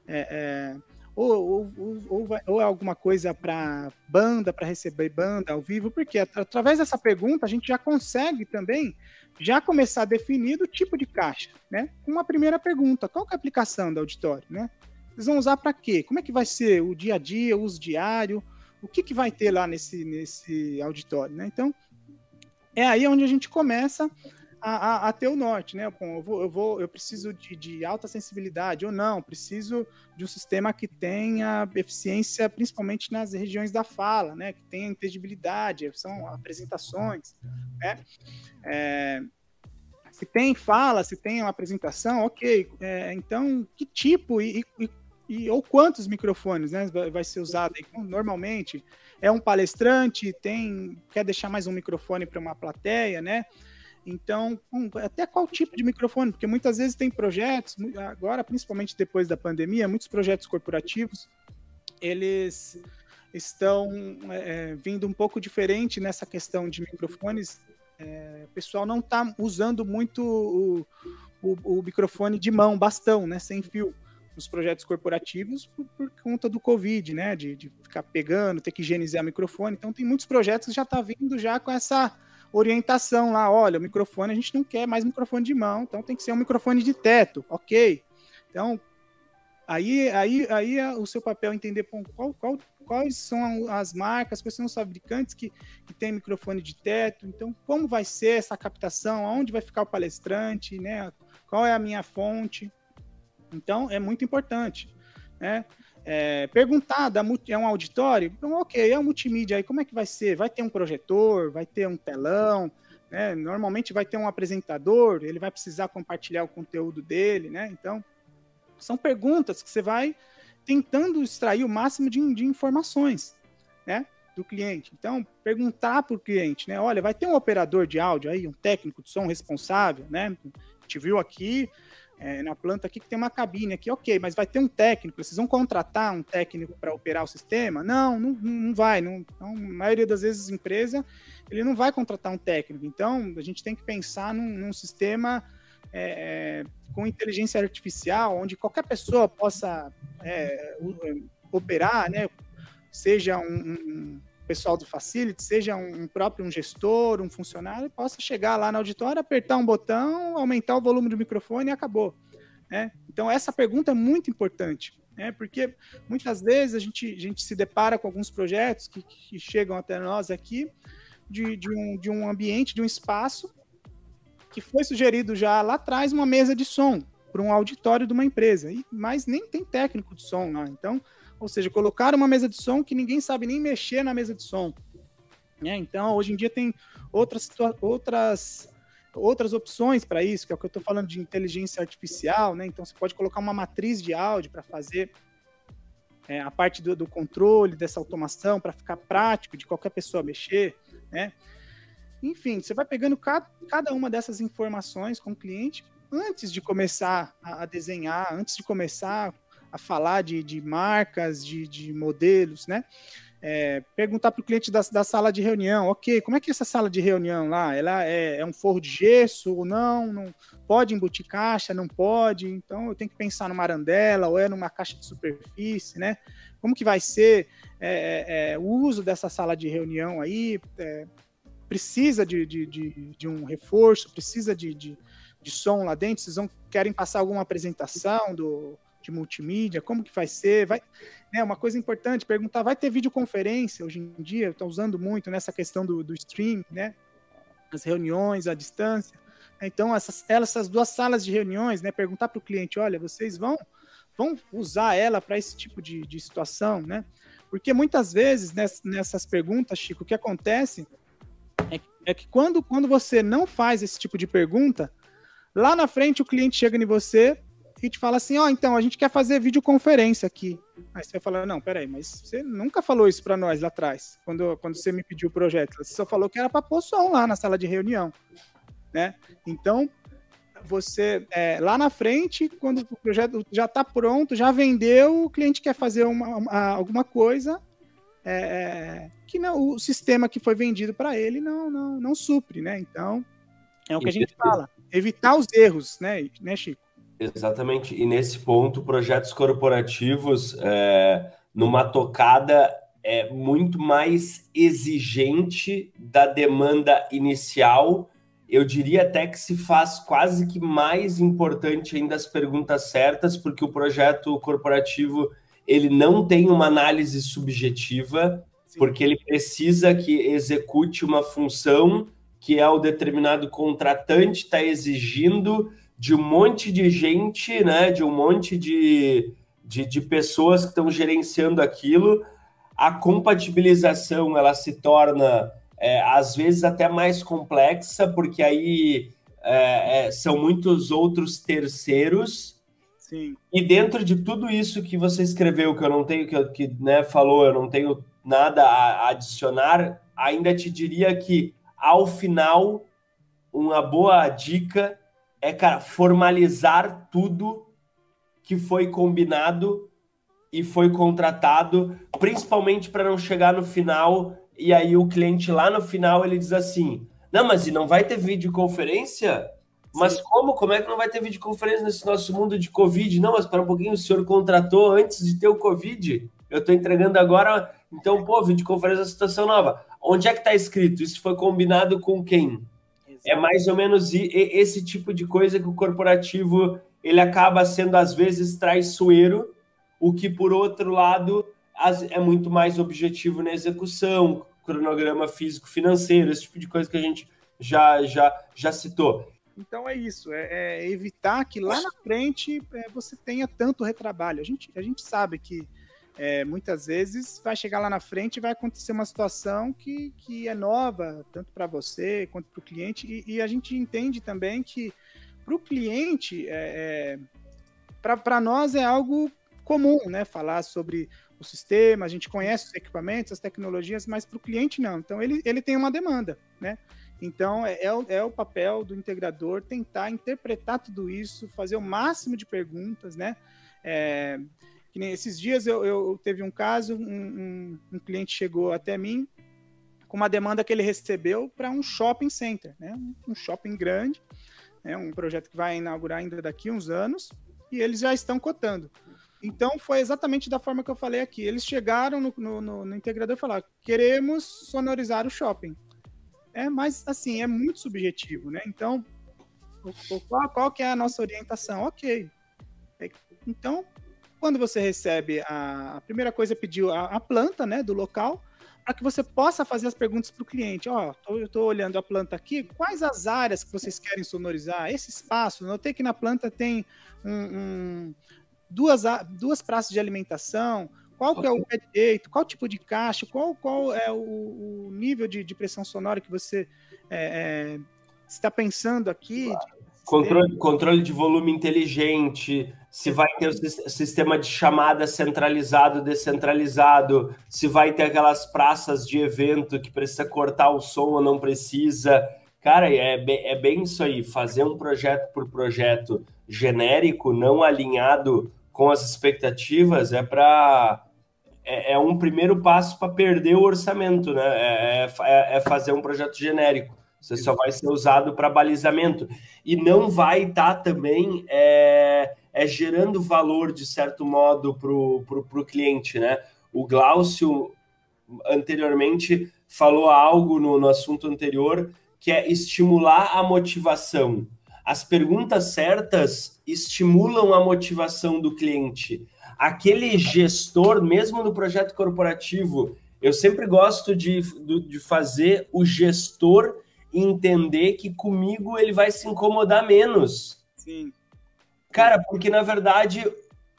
é, é ou, ou, ou, ou é alguma coisa para banda, para receber banda ao vivo, porque através dessa pergunta a gente já consegue também já começar a definir o tipo de caixa, né? Uma primeira pergunta, qual é a aplicação do auditório, né? Eles vão usar para quê? Como é que vai ser o dia a dia, o uso diário? O que, que vai ter lá nesse, nesse auditório, né? Então, é aí onde a gente começa a, a, a, ter o norte, né? Bom, eu, vou, eu, vou, eu preciso de, de, alta sensibilidade ou não, preciso de um sistema que tenha eficiência, principalmente nas regiões da fala, né? Que tenha inteligibilidade, são apresentações, né? É, se tem fala, se tem uma apresentação, ok. É, então, que tipo e, e, e, ou quantos microfones, né? Vai, ser usado aí? Normalmente é um palestrante, tem quer deixar mais um microfone para uma plateia, né? Então, até qual tipo de microfone? Porque muitas vezes tem projetos, agora principalmente depois da pandemia, muitos projetos corporativos, eles estão é, é vindo um pouco diferente nessa questão de microfones. É, o pessoal não está usando muito o, o, o, microfone de mão, bastão, né, sem fio, nos projetos corporativos por, por conta do Covid, né, de, de, ficar pegando, ter que higienizar o microfone. Então, tem muitos projetos que já está vindo já com essa orientação lá, olha, o microfone a gente não quer mais microfone de mão, então tem que ser um microfone de teto, ok? Então, aí, aí, aí é o seu papel entender qual, qual, quais são as marcas, quais são os fabricantes que, que têm microfone de teto, então como vai ser essa captação, aonde vai ficar o palestrante, né? Qual é a minha fonte? Então, é muito importante, né? É, perguntar, da, é um auditório? Então, ok, é um multimídia aí, como é que vai ser? Vai ter um projetor, vai ter um telão, né? Normalmente vai ter um apresentador, ele vai precisar compartilhar o conteúdo dele, né? Então, são perguntas que você vai tentando extrair o máximo de, de informações, né? Do cliente. Então, perguntar para o cliente, né? Olha, vai ter um operador de áudio aí, um técnico de som responsável, né? A gente viu aqui, é, na planta aqui que tem uma cabine aqui, ok, mas vai ter um técnico, vocês vão contratar um técnico para operar o sistema? Não, não, não vai. Não, então, a maioria das vezes, empresa, ele não vai contratar um técnico. Então, a gente tem que pensar num, num sistema é, com inteligência artificial, onde qualquer pessoa possa é, operar, né? Seja um, um pessoal do facility, seja um próprio um gestor, um funcionário, possa chegar lá no auditório, apertar um botão, aumentar o volume do microfone e acabou. Né? Então, essa pergunta é muito importante, né? porque muitas vezes a gente, a gente se depara com alguns projetos que, que chegam até nós aqui de, de, um, de um ambiente, de um espaço que foi sugerido já lá atrás uma mesa de som para um auditório de uma empresa, mas nem tem técnico de som lá. Então, ou seja, colocaram uma mesa de som que ninguém sabe nem mexer na mesa de som. Né? Então, hoje em dia tem outras, outras, outras opções para isso, que é o que eu estou falando de inteligência artificial. Né? Então, você pode colocar uma matriz de áudio para fazer é, a parte do, do, controle, dessa automação, para ficar prático de qualquer pessoa mexer. Né? Enfim, você vai pegando cada uma dessas informações com o cliente antes de começar a, desenhar, antes de começar a falar de, de marcas, de, de modelos, né? É, perguntar para o cliente da, da, sala de reunião, ok, como é que é essa sala de reunião lá? Ela é, é, um forro de gesso ou não? Não pode embutir caixa? Não pode? Então eu tenho que pensar numa arandela ou é numa caixa de superfície, né? Como que vai ser é, é, é o uso dessa sala de reunião aí? É, precisa de, de, de, de, um reforço? Precisa de, de, de som lá dentro? Vocês vão querem passar alguma apresentação do de multimídia, como que vai ser, vai, né, uma coisa importante, perguntar, vai ter videoconferência hoje em dia, está usando muito nessa questão do, do stream, né, as reuniões à distância, então essas, essas duas salas de reuniões, né, perguntar para o cliente, olha, vocês vão, vão usar ela para esse tipo de, de situação, né, porque muitas vezes nessas, nessas perguntas, Chico, o que acontece é, é que quando, quando você não faz esse tipo de pergunta, lá na frente o cliente chega em você e te fala assim, ó, oh, então, a gente quer fazer videoconferência aqui. Aí você vai falar, não, peraí, mas você nunca falou isso para nós lá atrás, quando, quando você me pediu o projeto. Você só falou que era para pôr som lá na sala de reunião, né? Então, você, é, lá na frente, quando o projeto já está pronto, já vendeu, o cliente quer fazer uma, uma alguma coisa é, é, que não, o sistema que foi vendido para ele não, não, não supre, né? Então, é o que a gente fala, evitar os erros, né, né Chico? Exatamente. E nesse ponto, projetos corporativos, é, numa tocada é muito mais exigente da demanda inicial. Eu diria até que se faz quase que mais importante ainda as perguntas certas, porque o projeto corporativo ele não tem uma análise subjetiva, Sim. porque ele precisa que execute uma função que é o determinado contratante está exigindo de um monte de gente, né, de um monte de, de, de pessoas que estão gerenciando aquilo, a compatibilização ela se torna é, às vezes até mais complexa, porque aí é, é, são muitos outros terceiros. Sim. E dentro de tudo isso que você escreveu, que eu não tenho, que, que né, falou, eu não tenho nada a, a adicionar, ainda te diria que ao final, uma boa dica é, cara, formalizar tudo que foi combinado e foi contratado, principalmente para não chegar no final e aí o cliente lá no final ele diz assim: "Não, mas e não vai ter videoconferência? Mas Sim. como? Como é que não vai ter videoconferência nesse nosso mundo de Covid? Não, mas para um pouquinho, o senhor contratou antes de ter o Covid. Eu estou entregando agora, então, pô, videoconferência é situação nova. Onde é que está escrito? Isso foi combinado com quem? É mais ou menos esse tipo de coisa que o corporativo ele acaba sendo às vezes traiçoeiro, o que por outro lado é muito mais objetivo na execução, cronograma físico financeiro, esse tipo de coisa que a gente já já já citou. Então é isso, é, é evitar que lá na frente é, você tenha tanto retrabalho. A gente, a gente sabe que é, muitas vezes vai chegar lá na frente e vai acontecer uma situação que, que é nova, tanto para você quanto para o cliente, e, e, a gente entende também que para o cliente, é, é para nós é algo comum, né? Falar sobre o sistema, a gente conhece os equipamentos, as tecnologias, mas para o cliente não. Então ele, ele tem uma demanda, né? Então é, é, o, é o papel do integrador tentar interpretar tudo isso, fazer o máximo de perguntas, né? É, que nem esses dias eu, eu teve um caso, um, um, um, cliente chegou até mim com uma demanda que ele recebeu para um shopping center, né? um shopping grande, né? um projeto que vai inaugurar ainda daqui uns anos, e eles já estão cotando. Então foi exatamente da forma que eu falei aqui. Eles chegaram no, no, no, no integrador e falaram: queremos sonorizar o shopping. É, mas assim, é muito subjetivo, né? Então, qual, qual que é a nossa orientação? Ok, É, então, quando você recebe a, a primeira coisa é pedir a, a, planta, né, do local, para que você possa fazer as perguntas para o cliente. Ó, oh, eu estou olhando a planta aqui, quais as áreas que vocês querem sonorizar? Esse espaço, notei que na planta tem um, um, duas, duas praças de alimentação, qual que é o pé direito, qual tipo de caixa, qual, qual é o, o nível de, de, pressão sonora que você é, é, está pensando aqui. Claro. Controle, controle de volume inteligente, se vai ter o sistema de chamada centralizado, descentralizado, se vai ter aquelas praças de evento que precisa cortar o som ou não precisa. Cara, é bem, é bem isso aí, fazer um projeto por projeto genérico, não alinhado com as expectativas, é para é, é, um primeiro passo para perder o orçamento, né? É, é, é fazer um projeto genérico. Você só vai ser usado para balizamento. E não vai estar tá também é, é, gerando valor, de certo modo, para o cliente, né? O Glaucio, anteriormente, falou algo no, no assunto anterior, que é estimular a motivação. As perguntas certas estimulam a motivação do cliente. Aquele gestor, mesmo no projeto corporativo, eu sempre gosto de, de fazer o gestor entender que comigo ele vai se incomodar menos. Sim. Cara, porque na verdade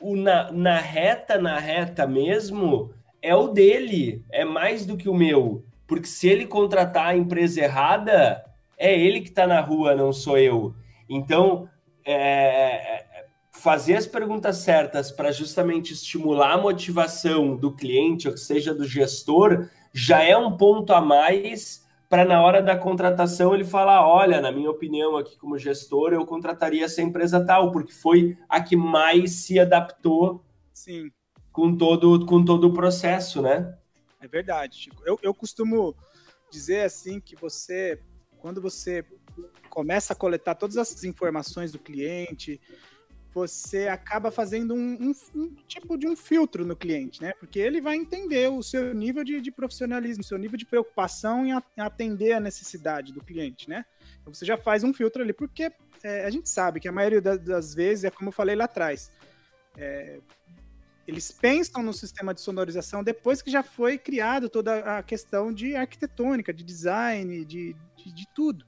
o na, na reta, na reta mesmo, é o dele, é mais do que o meu. Porque se ele contratar a empresa errada, é ele que está na rua, não sou eu. Então, é, fazer as perguntas certas para justamente estimular a motivação do cliente, ou seja do gestor, já é um ponto a mais para na hora da contratação ele falar, olha, na minha opinião aqui como gestor, eu contrataria essa empresa tal, porque foi a que mais se adaptou Sim. com todo com todo o processo, né? É verdade, Chico. Eu, eu costumo dizer assim que você, quando você começa a coletar todas as informações do cliente, você acaba fazendo um, um, um, tipo de um filtro no cliente, né? Porque ele vai entender o seu nível de, de profissionalismo, seu nível de preocupação em, atender a necessidade do cliente, né? Então você já faz um filtro ali, porque é, a gente sabe que a maioria das, das vezes, é como eu falei lá atrás, é, eles pensam no sistema de sonorização depois que já foi criado toda a questão de arquitetônica, de design, de, de, de tudo.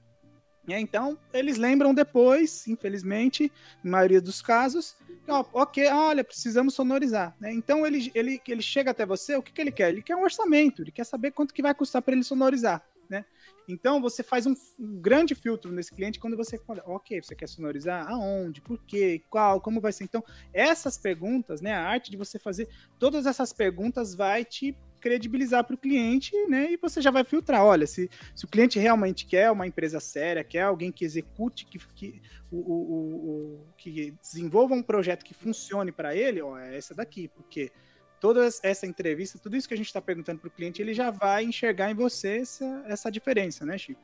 Né? Então, eles lembram depois, infelizmente, na maioria dos casos, ó, ok, olha, precisamos sonorizar. Né? Então, ele, ele, ele chega até você, o que, que ele quer? Ele quer um orçamento, ele quer saber quanto que vai custar para ele sonorizar. Né? Então, você faz um, um, grande filtro nesse cliente quando você fala, ok, você quer sonorizar? Aonde? Por quê? Qual? Como vai ser? Então, essas perguntas, né, a arte de você fazer todas essas perguntas vai te credibilizar para o cliente, né? E você já vai filtrar. Olha, se, se o cliente realmente quer uma empresa séria, quer alguém que execute, que, que, o, o, o, que desenvolva um projeto que funcione para ele, ó, é essa daqui, porque toda essa entrevista, tudo isso que a gente está perguntando para o cliente, ele já vai enxergar em você essa, essa diferença, né, Chico?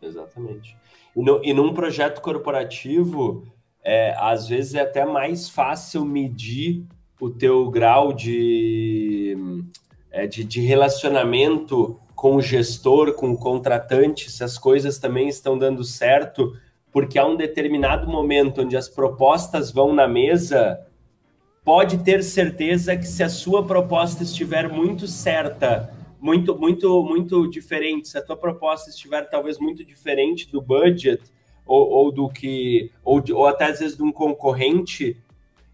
Exatamente. E, no, e num projeto corporativo, é, às vezes é até mais fácil medir o teu grau de é, de, de relacionamento com o gestor, com o contratante, se as coisas também estão dando certo, porque há um determinado momento onde as propostas vão na mesa, pode ter certeza que se a sua proposta estiver muito certa, muito, muito, muito diferente, se a tua proposta estiver talvez muito diferente do budget ou, ou do que, ou, ou até às vezes de um concorrente,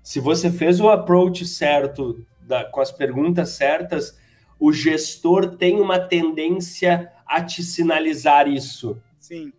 se você fez o approach certo, da, com as perguntas certas, o gestor tem uma tendência a te sinalizar isso. Sim.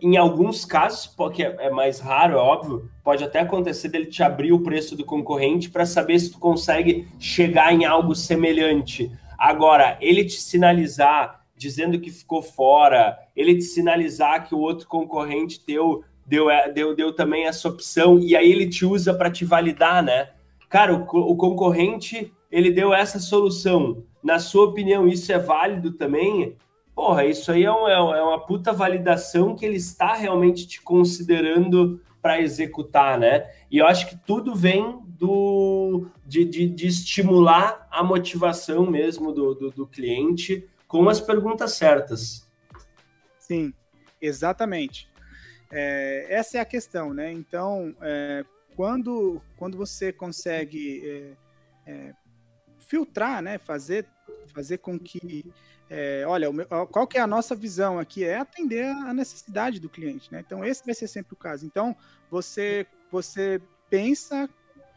Em alguns casos, porque é mais raro, é óbvio, pode até acontecer dele te abrir o preço do concorrente para saber se tu consegue chegar em algo semelhante. Agora, ele te sinalizar dizendo que ficou fora, ele te sinalizar que o outro concorrente teu deu, deu, deu também essa opção, e aí ele te usa para te validar, né? Cara, o, o concorrente ele deu essa solução. Na sua opinião, isso é válido também? Porra, isso aí é, um, é, é uma puta validação que ele está realmente te considerando para executar, né? E eu acho que tudo vem do de, de, de estimular a motivação mesmo do, do, do, cliente com as perguntas certas. Sim, exatamente. É, essa é a questão, né? Então, é, quando, quando você consegue é, é, filtrar, né, fazer, fazer com que, é, olha, qual que é a nossa visão aqui? É atender a necessidade do cliente, né? Então, esse vai ser sempre o caso. Então, você, você pensa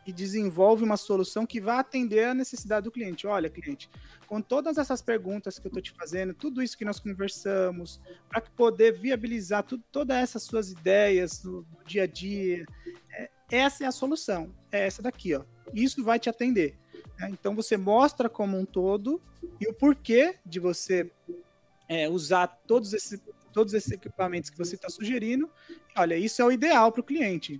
e desenvolve uma solução que vai atender a necessidade do cliente. Olha, cliente, com todas essas perguntas que eu estou te fazendo, tudo isso que nós conversamos, para poder viabilizar tudo, todas essas suas ideias do, do dia a dia, é, essa é a solução. É essa daqui, ó. Isso vai te atender. Né? Então você mostra como um todo e o porquê de você é, usar todos todos esses equipamentos que você está sugerindo. Olha, isso é o ideal para o cliente.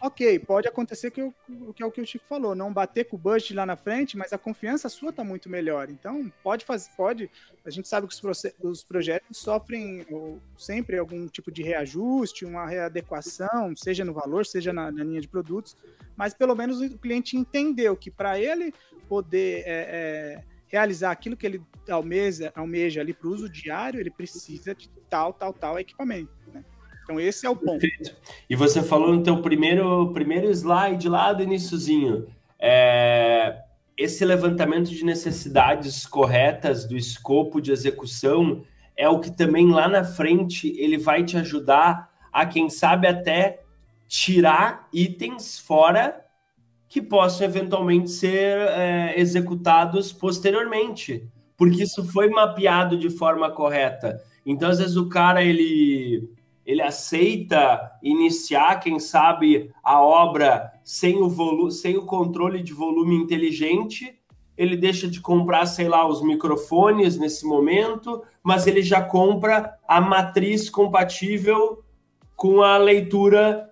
Ok, pode acontecer que, eu, que é o que o Chico falou, não bater com o budget lá na frente, mas a confiança sua está muito melhor. Então, pode fazer, pode. A gente sabe que os, os projetos sofrem ou, sempre algum tipo de reajuste, uma readequação, seja no valor, seja na, na linha de produtos, mas pelo menos o cliente entendeu que para ele poder é, é, realizar aquilo que ele almeja, almeja ali para o uso diário, ele precisa de tal, tal, tal equipamento. Né? Então esse é o ponto. Perfeito. E você falou no teu primeiro, primeiro slide lá do iníciozinho, é, esse levantamento de necessidades corretas do escopo de execução é o que também lá na frente ele vai te ajudar a, quem sabe, até tirar itens fora que possam eventualmente ser é, executados posteriormente, porque isso foi mapeado de forma correta. Então, às vezes o cara ele ele aceita iniciar, quem sabe, a obra sem o, volu sem o controle de volume inteligente, ele deixa de comprar, sei lá, os microfones nesse momento, mas ele já compra a matriz compatível com a leitura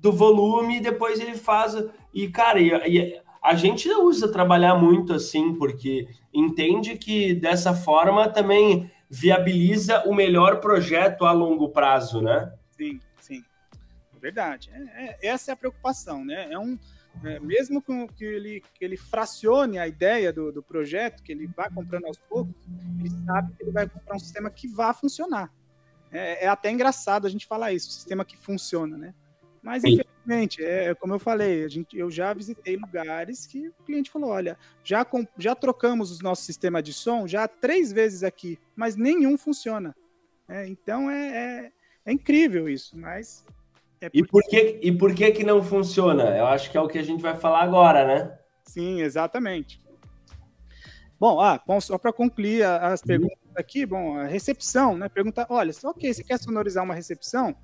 do volume e depois ele faz. E, cara, e, a gente usa trabalhar muito assim, porque entende que dessa forma também viabiliza o melhor projeto a longo prazo, né? Sim, sim. Verdade. É, é, essa é a preocupação, né? É um, é, mesmo que ele, que ele fracione a ideia do, do projeto, que ele vá comprando aos poucos, ele sabe que ele vai comprar um sistema que vá funcionar. É, é até engraçado a gente falar isso, sistema que funciona, né? Mas, Sim. infelizmente, é, como eu falei, a gente, eu já visitei lugares que o cliente falou: olha, já, com, já trocamos o nosso sistema de som já três vezes aqui, mas nenhum funciona. É, então é, é, é, incrível isso, mas. É porque... E, por que, e por que que não funciona? Eu acho que é o que a gente vai falar agora, né? Sim, exatamente. Bom, ah, bom, só para concluir as perguntas aqui, bom, a recepção, né? Pergunta, olha, ok, você quer sonorizar uma recepção?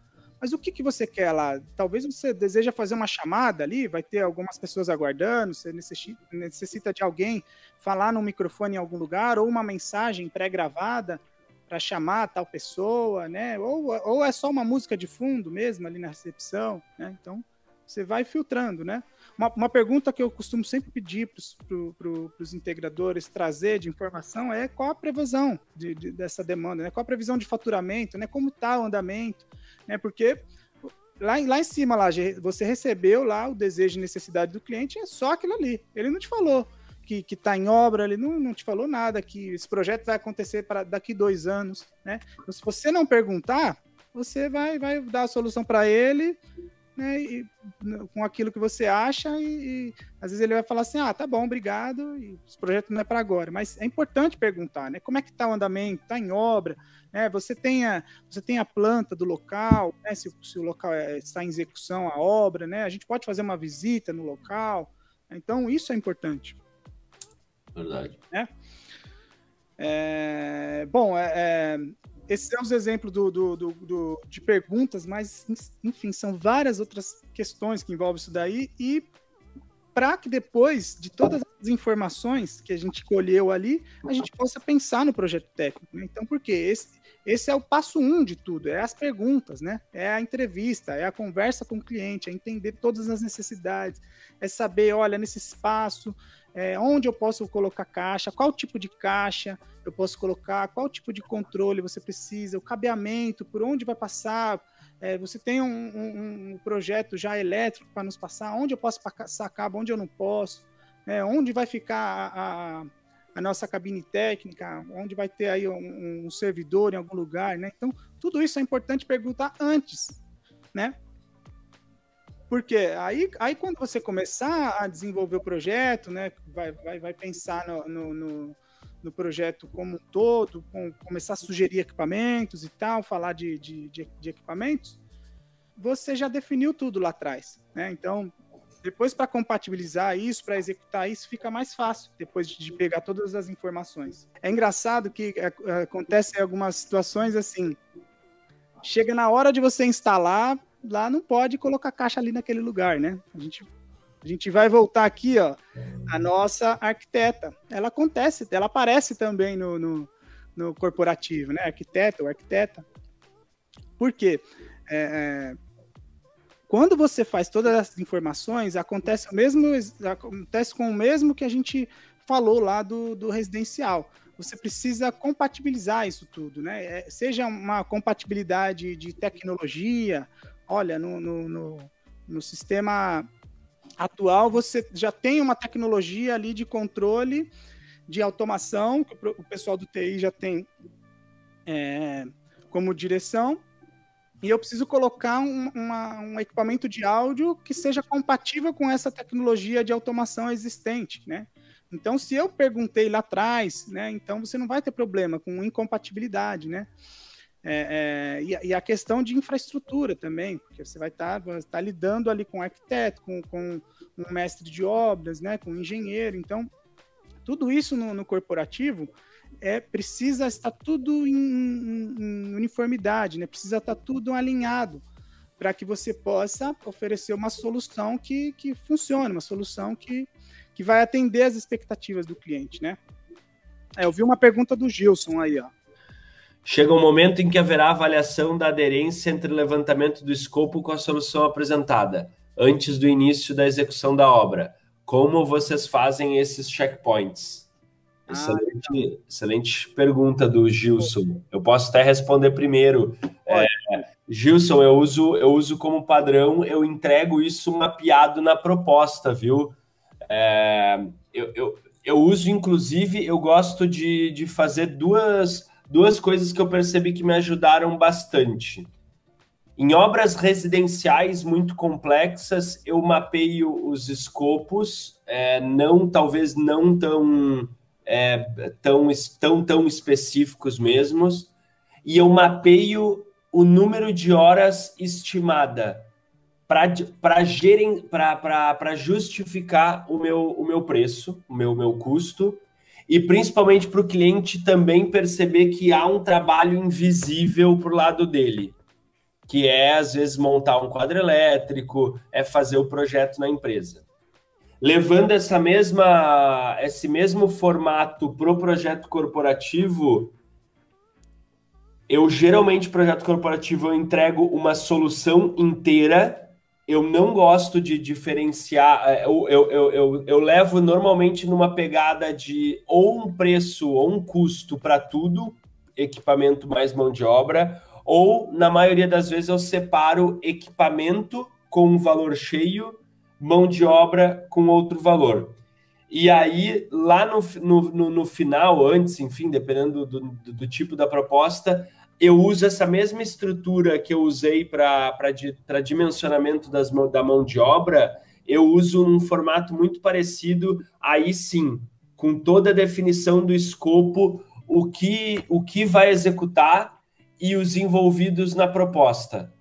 Mas o que, que você quer lá? Talvez você deseja fazer uma chamada ali, vai ter algumas pessoas aguardando, você necessita, de alguém falar no microfone em algum lugar, ou uma mensagem pré-gravada para chamar tal pessoa, né? Ou, ou é só uma música de fundo mesmo ali na recepção, né? Então, você vai filtrando, né? Uma, uma pergunta que eu costumo sempre pedir para pro, os integradores trazer de informação é qual a previsão de, de, dessa demanda, né? Qual a previsão de faturamento, né? Como está o andamento, né? Porque lá, lá em cima, lá, você recebeu lá o desejo e necessidade do cliente, é só aquilo ali. Ele não te falou que está em obra, ele não, não te falou nada, que esse projeto vai acontecer para daqui dois anos, né? Então, se você não perguntar, você vai, vai dar a solução para ele, né, e, com aquilo que você acha, e, e, às vezes ele vai falar assim: ah, tá bom, obrigado, e esse projeto não é para agora. Mas é importante perguntar, né? Como é que está o andamento? Está em obra? Né? Você, tem a, você tem a planta do local, né? se, se o local é, está em execução, a obra, né? A gente pode fazer uma visita no local. Então, isso é importante. Verdade. Né? É, bom, é, é, esses são os exemplos do, do, do, do, de perguntas, mas, enfim, são várias outras questões que envolvem isso daí. E para que depois de todas as informações que a gente colheu ali, a gente possa pensar no projeto técnico. Né? Então, por quê? Esse, esse é o passo um de tudo, é as perguntas, né? É a entrevista, é a conversa com o cliente, é entender todas as necessidades, é saber, olha, nesse espaço, é, onde eu posso colocar caixa, qual tipo de caixa eu posso colocar, qual tipo de controle você precisa, o cabeamento, por onde vai passar. É, você tem um, um, um, projeto já elétrico para nos passar, onde eu posso sacar, onde eu não posso, né, onde vai ficar a, a, a, nossa cabine técnica, onde vai ter aí um, um servidor em algum lugar, né? Então, tudo isso é importante perguntar antes, né? Porque aí, aí quando você começar a desenvolver o projeto, né, vai, vai, vai pensar no, no, no, no projeto como um todo, com, começar a sugerir equipamentos e tal, falar de, de, de, de equipamentos, você já definiu tudo lá atrás. Né? Então, depois, para compatibilizar isso, para executar isso, fica mais fácil, depois de pegar todas as informações. É engraçado que é, acontece algumas situações assim. Chega na hora de você instalar, lá não pode colocar caixa ali naquele lugar, né? A gente, a gente vai voltar aqui, ó. A nossa arquiteta. Ela acontece, ela aparece também no, no, no corporativo, né? Arquiteta ou arquiteta. Por quê? É, é, quando você faz todas essas informações, acontece o mesmo, acontece com o mesmo que a gente falou lá do, do residencial. Você precisa compatibilizar isso tudo, né? É, seja uma compatibilidade de tecnologia. Olha, no, no, no, no sistema atual você já tem uma tecnologia ali de controle, de automação, que o pessoal do TI já tem é, como direção, e eu preciso colocar um, uma, um, equipamento de áudio que seja compatível com essa tecnologia de automação existente, né? Então, se eu perguntei lá atrás, né, então você não vai ter problema com incompatibilidade, né? É, é, e, e, a questão de infraestrutura também, porque você vai estar tá, tá lidando ali com arquiteto, com, com um mestre de obras, né, com um engenheiro. Então, tudo isso no, no corporativo é precisa estar tudo em, em uniformidade, né? Precisa estar tudo alinhado para que você possa oferecer uma solução que, que funcione, uma solução que, que vai atender as expectativas do cliente, né? É, eu vi uma pergunta do Gilson aí, ó. Chega um momento em que haverá avaliação da aderência entre o levantamento do escopo com a solução apresentada, antes do início da execução da obra. Como vocês fazem esses checkpoints? Excelente, ah, excelente pergunta do Gilson. Eu posso até responder primeiro. É, Gilson, eu uso, eu uso como padrão, eu entrego isso mapeado na proposta, viu? É, eu, eu, eu uso, inclusive, eu gosto de, de fazer duas, duas coisas que eu percebi que me ajudaram bastante. Em obras residenciais muito complexas, eu mapeio os escopos, é, não talvez não tão é, tão, tão, tão específicos mesmos, e eu mapeio o número de horas estimada para justificar o meu, o meu preço, o meu, meu custo, e principalmente para o cliente também perceber que há um trabalho invisível para o lado dele, que é, às vezes, montar um quadro elétrico, é fazer o projeto na empresa levando essa mesma, esse mesmo formato para o projeto corporativo, eu geralmente, projeto corporativo, eu entrego uma solução inteira. Eu não gosto de diferenciar. É, eu, eu, eu, eu, levo normalmente numa pegada de ou um preço ou um custo para tudo, equipamento mais mão de obra, ou na maioria das vezes eu separo equipamento com um valor cheio mão de obra com outro valor. E aí, lá no, no, no final, antes, enfim, dependendo do, do, do, tipo da proposta, eu uso essa mesma estrutura que eu usei para dimensionamento das, da mão de obra, eu uso um formato muito parecido, aí sim, com toda a definição do escopo, o que, o que vai executar e os envolvidos na proposta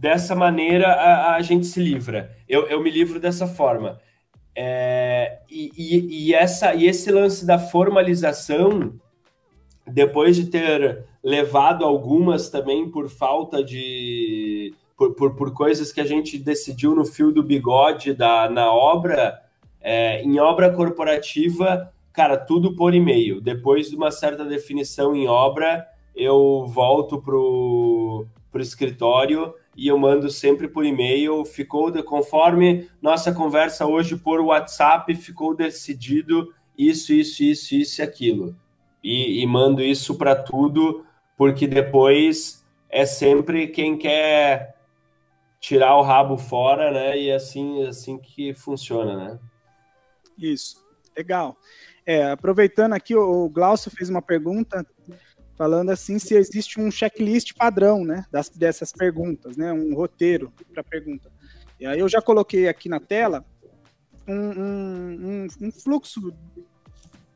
dessa maneira a, a gente se livra. Eu, eu me livro dessa forma. É, e, e, e, essa, e esse lance da formalização, depois de ter levado algumas também por falta de. Por, por, por coisas que a gente decidiu no fio do bigode da, na obra, é, em obra corporativa, cara, tudo por e-mail. Depois de uma certa definição em obra, eu volto para o escritório e eu mando sempre por e-mail. Ficou de, conforme nossa conversa hoje por WhatsApp, ficou decidido isso, isso, isso, isso e aquilo. E, e mando isso para tudo, porque depois é sempre quem quer tirar o rabo fora, né? E assim, assim que funciona, né? Isso, legal. É, aproveitando aqui, o Glaucio fez uma pergunta falando assim se existe um checklist padrão, né, das, dessas perguntas, né, um roteiro para pergunta. E aí eu já coloquei aqui na tela um, um, um, um fluxo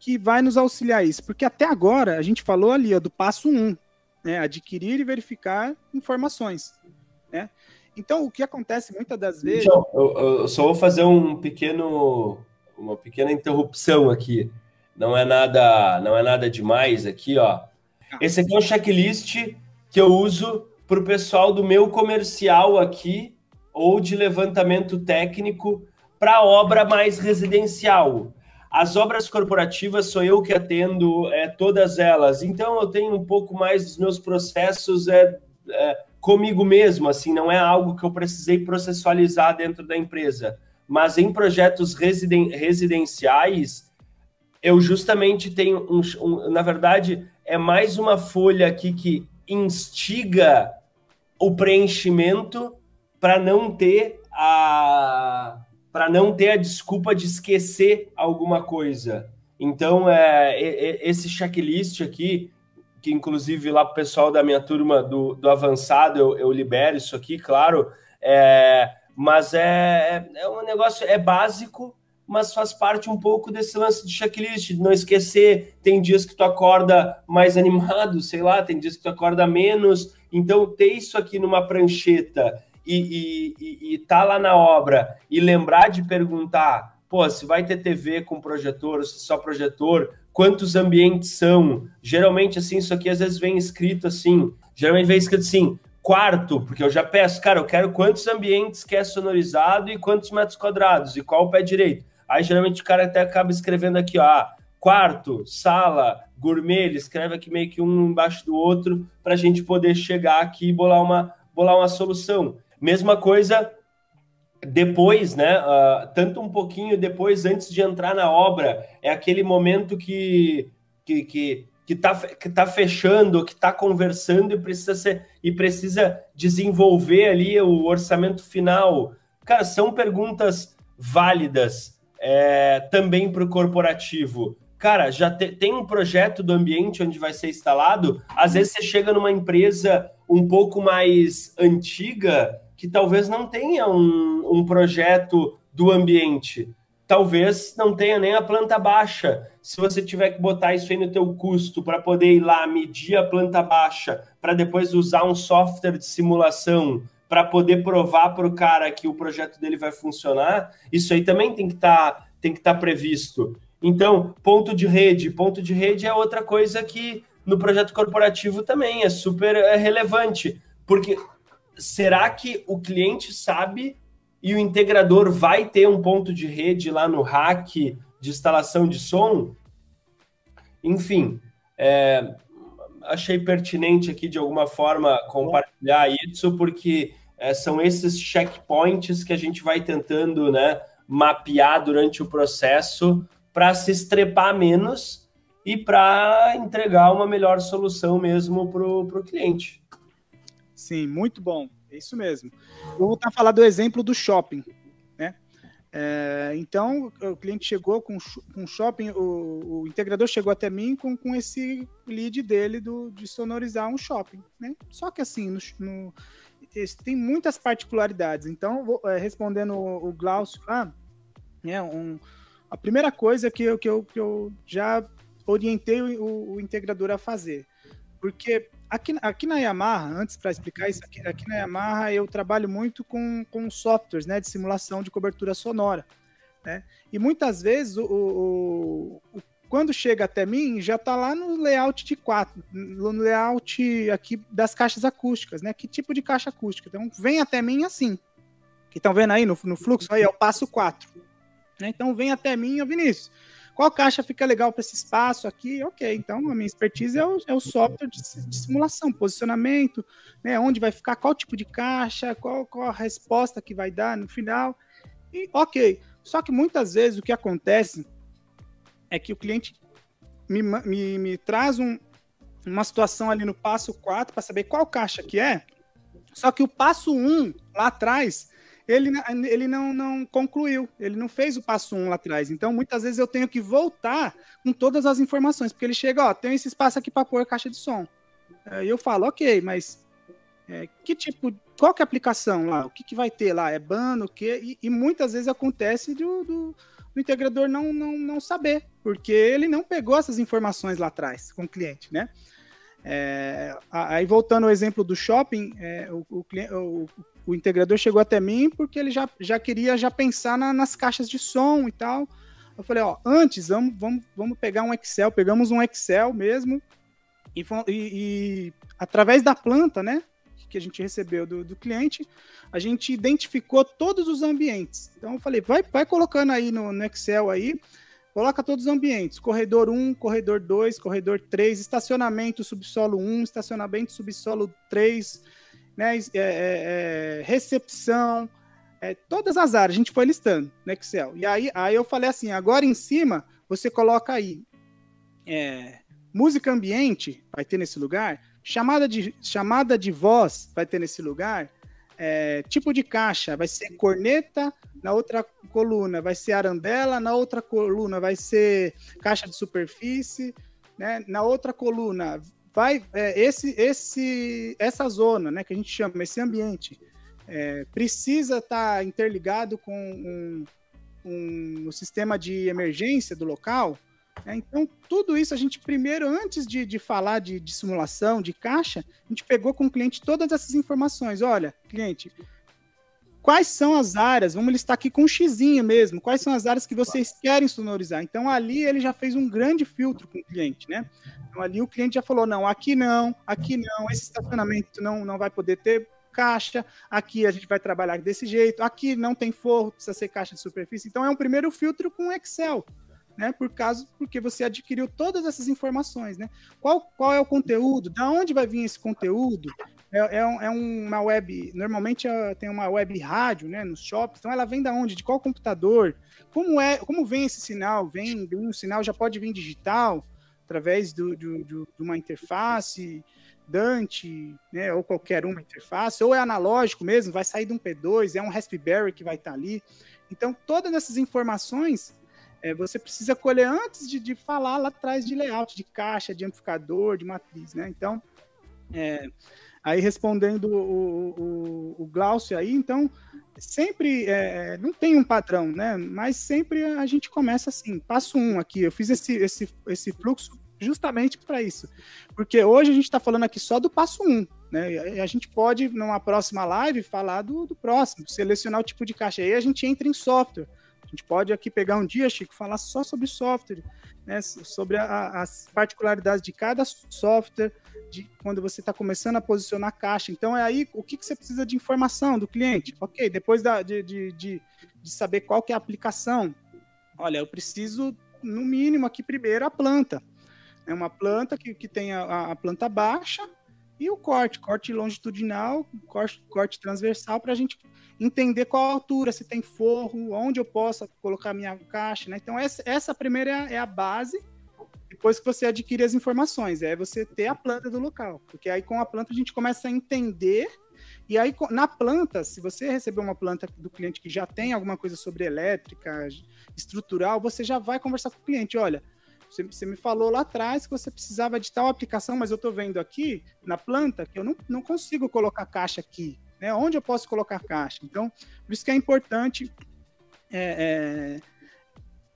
que vai nos auxiliar isso, porque até agora a gente falou ali ó, do passo 1, um, né, adquirir e verificar informações, né? Então, o que acontece muitas das vezes... Então, eu, eu só vou fazer um pequeno, uma pequena interrupção aqui. Não é nada, não é nada demais aqui, ó. Ah. Esse aqui é um checklist que eu uso para o pessoal do meu comercial aqui, ou de levantamento técnico, para obra mais residencial. As obras corporativas sou eu que atendo é, todas elas, então eu tenho um pouco mais dos meus processos é, é, comigo mesmo, assim, não é algo que eu precisei processualizar dentro da empresa. Mas em projetos residen residenciais, eu justamente tenho um, um, na verdade, é mais uma folha aqui que instiga o preenchimento para não ter a para não ter a desculpa de esquecer alguma coisa. Então, é, é esse checklist aqui, que inclusive lá para o pessoal da minha turma do, do avançado, eu, eu libero isso aqui, claro, é, mas é, é um negócio, é básico, mas faz parte um pouco desse lance de checklist, de não esquecer. Tem dias que tu acorda mais animado, sei lá, tem dias que tu acorda menos. Então, ter isso aqui numa prancheta e, e, e tá lá na obra e lembrar de perguntar, pô, se vai ter TV com projetor, se só projetor, quantos ambientes são? Geralmente, assim, isso aqui às vezes vem escrito assim, geralmente vem escrito assim, quarto, porque eu já peço, cara, eu quero quantos ambientes que é sonorizado e quantos metros quadrados e qual o pé direito. Aí geralmente o cara até acaba escrevendo aqui, ó, ah, quarto, sala, gourmet, ele escreve aqui meio que um embaixo do outro para a gente poder chegar aqui e bolar uma, bolar uma solução. Mesma coisa depois, né? Uh, tanto um pouquinho depois, antes de entrar na obra, é aquele momento que que, que, que, tá, que tá fechando, que tá conversando e precisa ser e precisa desenvolver ali o orçamento final. Cara, são perguntas válidas é, também para o corporativo. Cara, já te, tem um projeto do ambiente onde vai ser instalado. Às vezes você chega numa empresa um pouco mais antiga que talvez não tenha um, um projeto do ambiente. Talvez não tenha nem a planta baixa. Se você tiver que botar isso aí no teu custo para poder ir lá medir a planta baixa, para depois usar um software de simulação para poder provar para o cara que o projeto dele vai funcionar, isso aí também tem que estar tá, tem que estar tá previsto. Então, ponto de rede, ponto de rede é outra coisa que no projeto corporativo também é super é relevante, porque será que o cliente sabe e o integrador vai ter um ponto de rede lá no rack de instalação de som? Enfim, é, achei pertinente aqui de alguma forma compartilhar isso, porque é, são esses checkpoints que a gente vai tentando né, mapear durante o processo para se estrepar menos e para entregar uma melhor solução mesmo para o cliente. Sim, muito bom. É isso mesmo. Vou voltar a falar do exemplo do shopping. Né? É, então, o cliente chegou com, com shopping, o, o, integrador chegou até mim com, com esse lead dele do, de sonorizar um shopping. Né? Só que assim, no, no tem muitas particularidades. Então, vou, é, respondendo o, o Glaucio, ah, né, um, a primeira coisa que eu, que eu, que eu já orientei o, o integrador a fazer. Porque Aqui, aqui na Yamaha, antes para explicar isso, aqui, aqui, na Yamaha eu trabalho muito com, com softwares né, de simulação de cobertura sonora. Né? E muitas vezes o, o, o quando chega até mim, já está lá no layout de 4, no layout aqui das caixas acústicas, né? Que tipo de caixa acústica? Então, vem até mim assim. Que estão vendo aí no, no fluxo? Aí é o passo 4. Né? Então, vem até mim, ô Vinícius. Qual caixa fica legal para esse espaço aqui? Ok, então a minha expertise é o, é o software de, de, simulação, posicionamento, né? Onde vai ficar, qual tipo de caixa, qual, qual a resposta que vai dar no final. E ok. Só que muitas vezes o que acontece é que o cliente me, me, me traz um, uma situação ali no passo 4 para saber qual caixa que é. Só que o passo 1 lá atrás ele, ele não, não concluiu, ele não fez o passo 1 um lá atrás. Então, muitas vezes eu tenho que voltar com todas as informações, porque ele chega, ó, tem esse espaço aqui para pôr a caixa de som. Aí eu falo, ok, mas é, que tipo, qual que é a aplicação lá? O que, que vai ter lá? É ban, o quê? E, e muitas vezes acontece do, do, do, integrador não, não, não saber, porque ele não pegou essas informações lá atrás com o cliente, né? É, aí voltando ao exemplo do shopping, é, o, o, o, o, integrador chegou até mim porque ele já, já queria já pensar na, nas caixas de som e tal. Eu falei, ó, antes vamos, vamos, vamos pegar um Excel, pegamos um Excel mesmo e, e, através da planta, né, que a gente recebeu do, do, cliente, a gente identificou todos os ambientes. Então eu falei, vai, vai colocando aí no, no Excel aí, coloca todos os ambientes, corredor 1, corredor 2, corredor 3, estacionamento subsolo 1, estacionamento subsolo 3, né, é, é, é, recepção, é, todas as áreas, a gente foi listando no Excel. E aí, aí eu falei assim: agora em cima, você coloca aí é, música ambiente, vai ter nesse lugar, chamada de, chamada de voz, vai ter nesse lugar, é, tipo de caixa, vai ser corneta, na outra coluna vai ser arandela, na outra coluna vai ser caixa de superfície, né? na outra coluna vai é, esse, esse, essa zona, né, que a gente chama esse ambiente é, precisa estar tá interligado com um, um, um, sistema de emergência do local. Né? Então, tudo isso a gente primeiro, antes de, de falar de, de, simulação, de caixa, a gente pegou com o cliente todas essas informações. Olha, cliente, quais são as áreas? Vamos listar aqui com um xizinho mesmo. Quais são as áreas que vocês querem sonorizar? Então, ali ele já fez um grande filtro com o cliente, né? Então, ali o cliente já falou: não, aqui não, aqui não, esse estacionamento não, não vai poder ter caixa, aqui a gente vai trabalhar desse jeito, aqui não tem forro, precisa ser caixa de superfície. Então é um primeiro filtro com Excel, né? Por caso, porque você adquiriu todas essas informações, né? Qual, qual é o conteúdo? Da onde vai vir esse conteúdo? É, é, é uma web, normalmente é, tem uma web rádio, né? Nos shops, então ela vem da onde? De qual computador? Como é? Como vem esse sinal? Vem, um sinal já pode vir digital através do, do, do de uma interface Dante, né, ou qualquer uma interface, ou é analógico mesmo, vai sair de um P2, é um Raspberry que vai estar tá ali. Então, todas essas informações é, você precisa colher antes de, de, falar lá atrás de layout, de caixa, de amplificador, de matriz, né? Então, é, aí respondendo o, o, o Glaucio aí, então, sempre, é, não tem um padrão, né? Mas sempre a gente começa assim, passo um aqui, eu fiz esse, esse, esse fluxo justamente para isso. Porque hoje a gente está falando aqui só do passo 1, um, né? E a gente pode, numa próxima live, falar do, do próximo, selecionar o tipo de caixa. Aí a gente entra em software. A gente pode aqui pegar um dia, Chico, falar só sobre software, né? sobre a, as particularidades de cada software, de quando você está começando a posicionar a caixa. Então, é aí o que, que você precisa de informação do cliente. Ok, depois da, de, de, de, de saber qual que é a aplicação, olha, eu preciso, no mínimo, aqui primeiro a planta. É uma planta que, que tem a, a planta baixa e o corte, corte longitudinal, corte, corte transversal, para a gente entender qual a altura, se tem forro, onde eu posso colocar minha caixa, né? Então, essa, essa primeira é é a, base, depois que você adquire as informações, é você ter a planta do local, porque aí com a planta a gente começa a entender, e aí na planta, se você receber uma planta do cliente que já tem alguma coisa sobre elétrica, estrutural, você já vai conversar com o cliente, olha, você, você, me falou lá atrás que você precisava de tal aplicação, mas eu estou vendo aqui na planta que eu não, não consigo colocar caixa aqui. Né? Onde eu posso colocar caixa? Então, por isso que é importante é, é,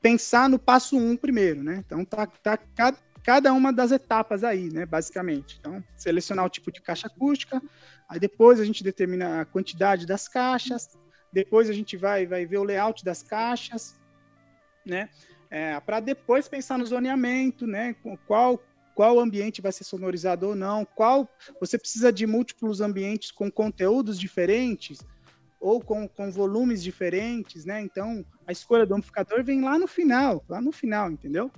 pensar no passo um primeiro, né? Então, tá, tá cada, cada uma das etapas aí, né? Basicamente. Então, selecionar o tipo de caixa acústica, aí depois a gente determina a quantidade das caixas, depois a gente vai, vai ver o layout das caixas, né? É, para depois pensar no zoneamento, né? Qual qual ambiente vai ser sonorizado ou não, qual você precisa de múltiplos ambientes com conteúdos diferentes ou com, com volumes diferentes, né? Então a escolha do amplificador vem lá no final, lá no final, entendeu?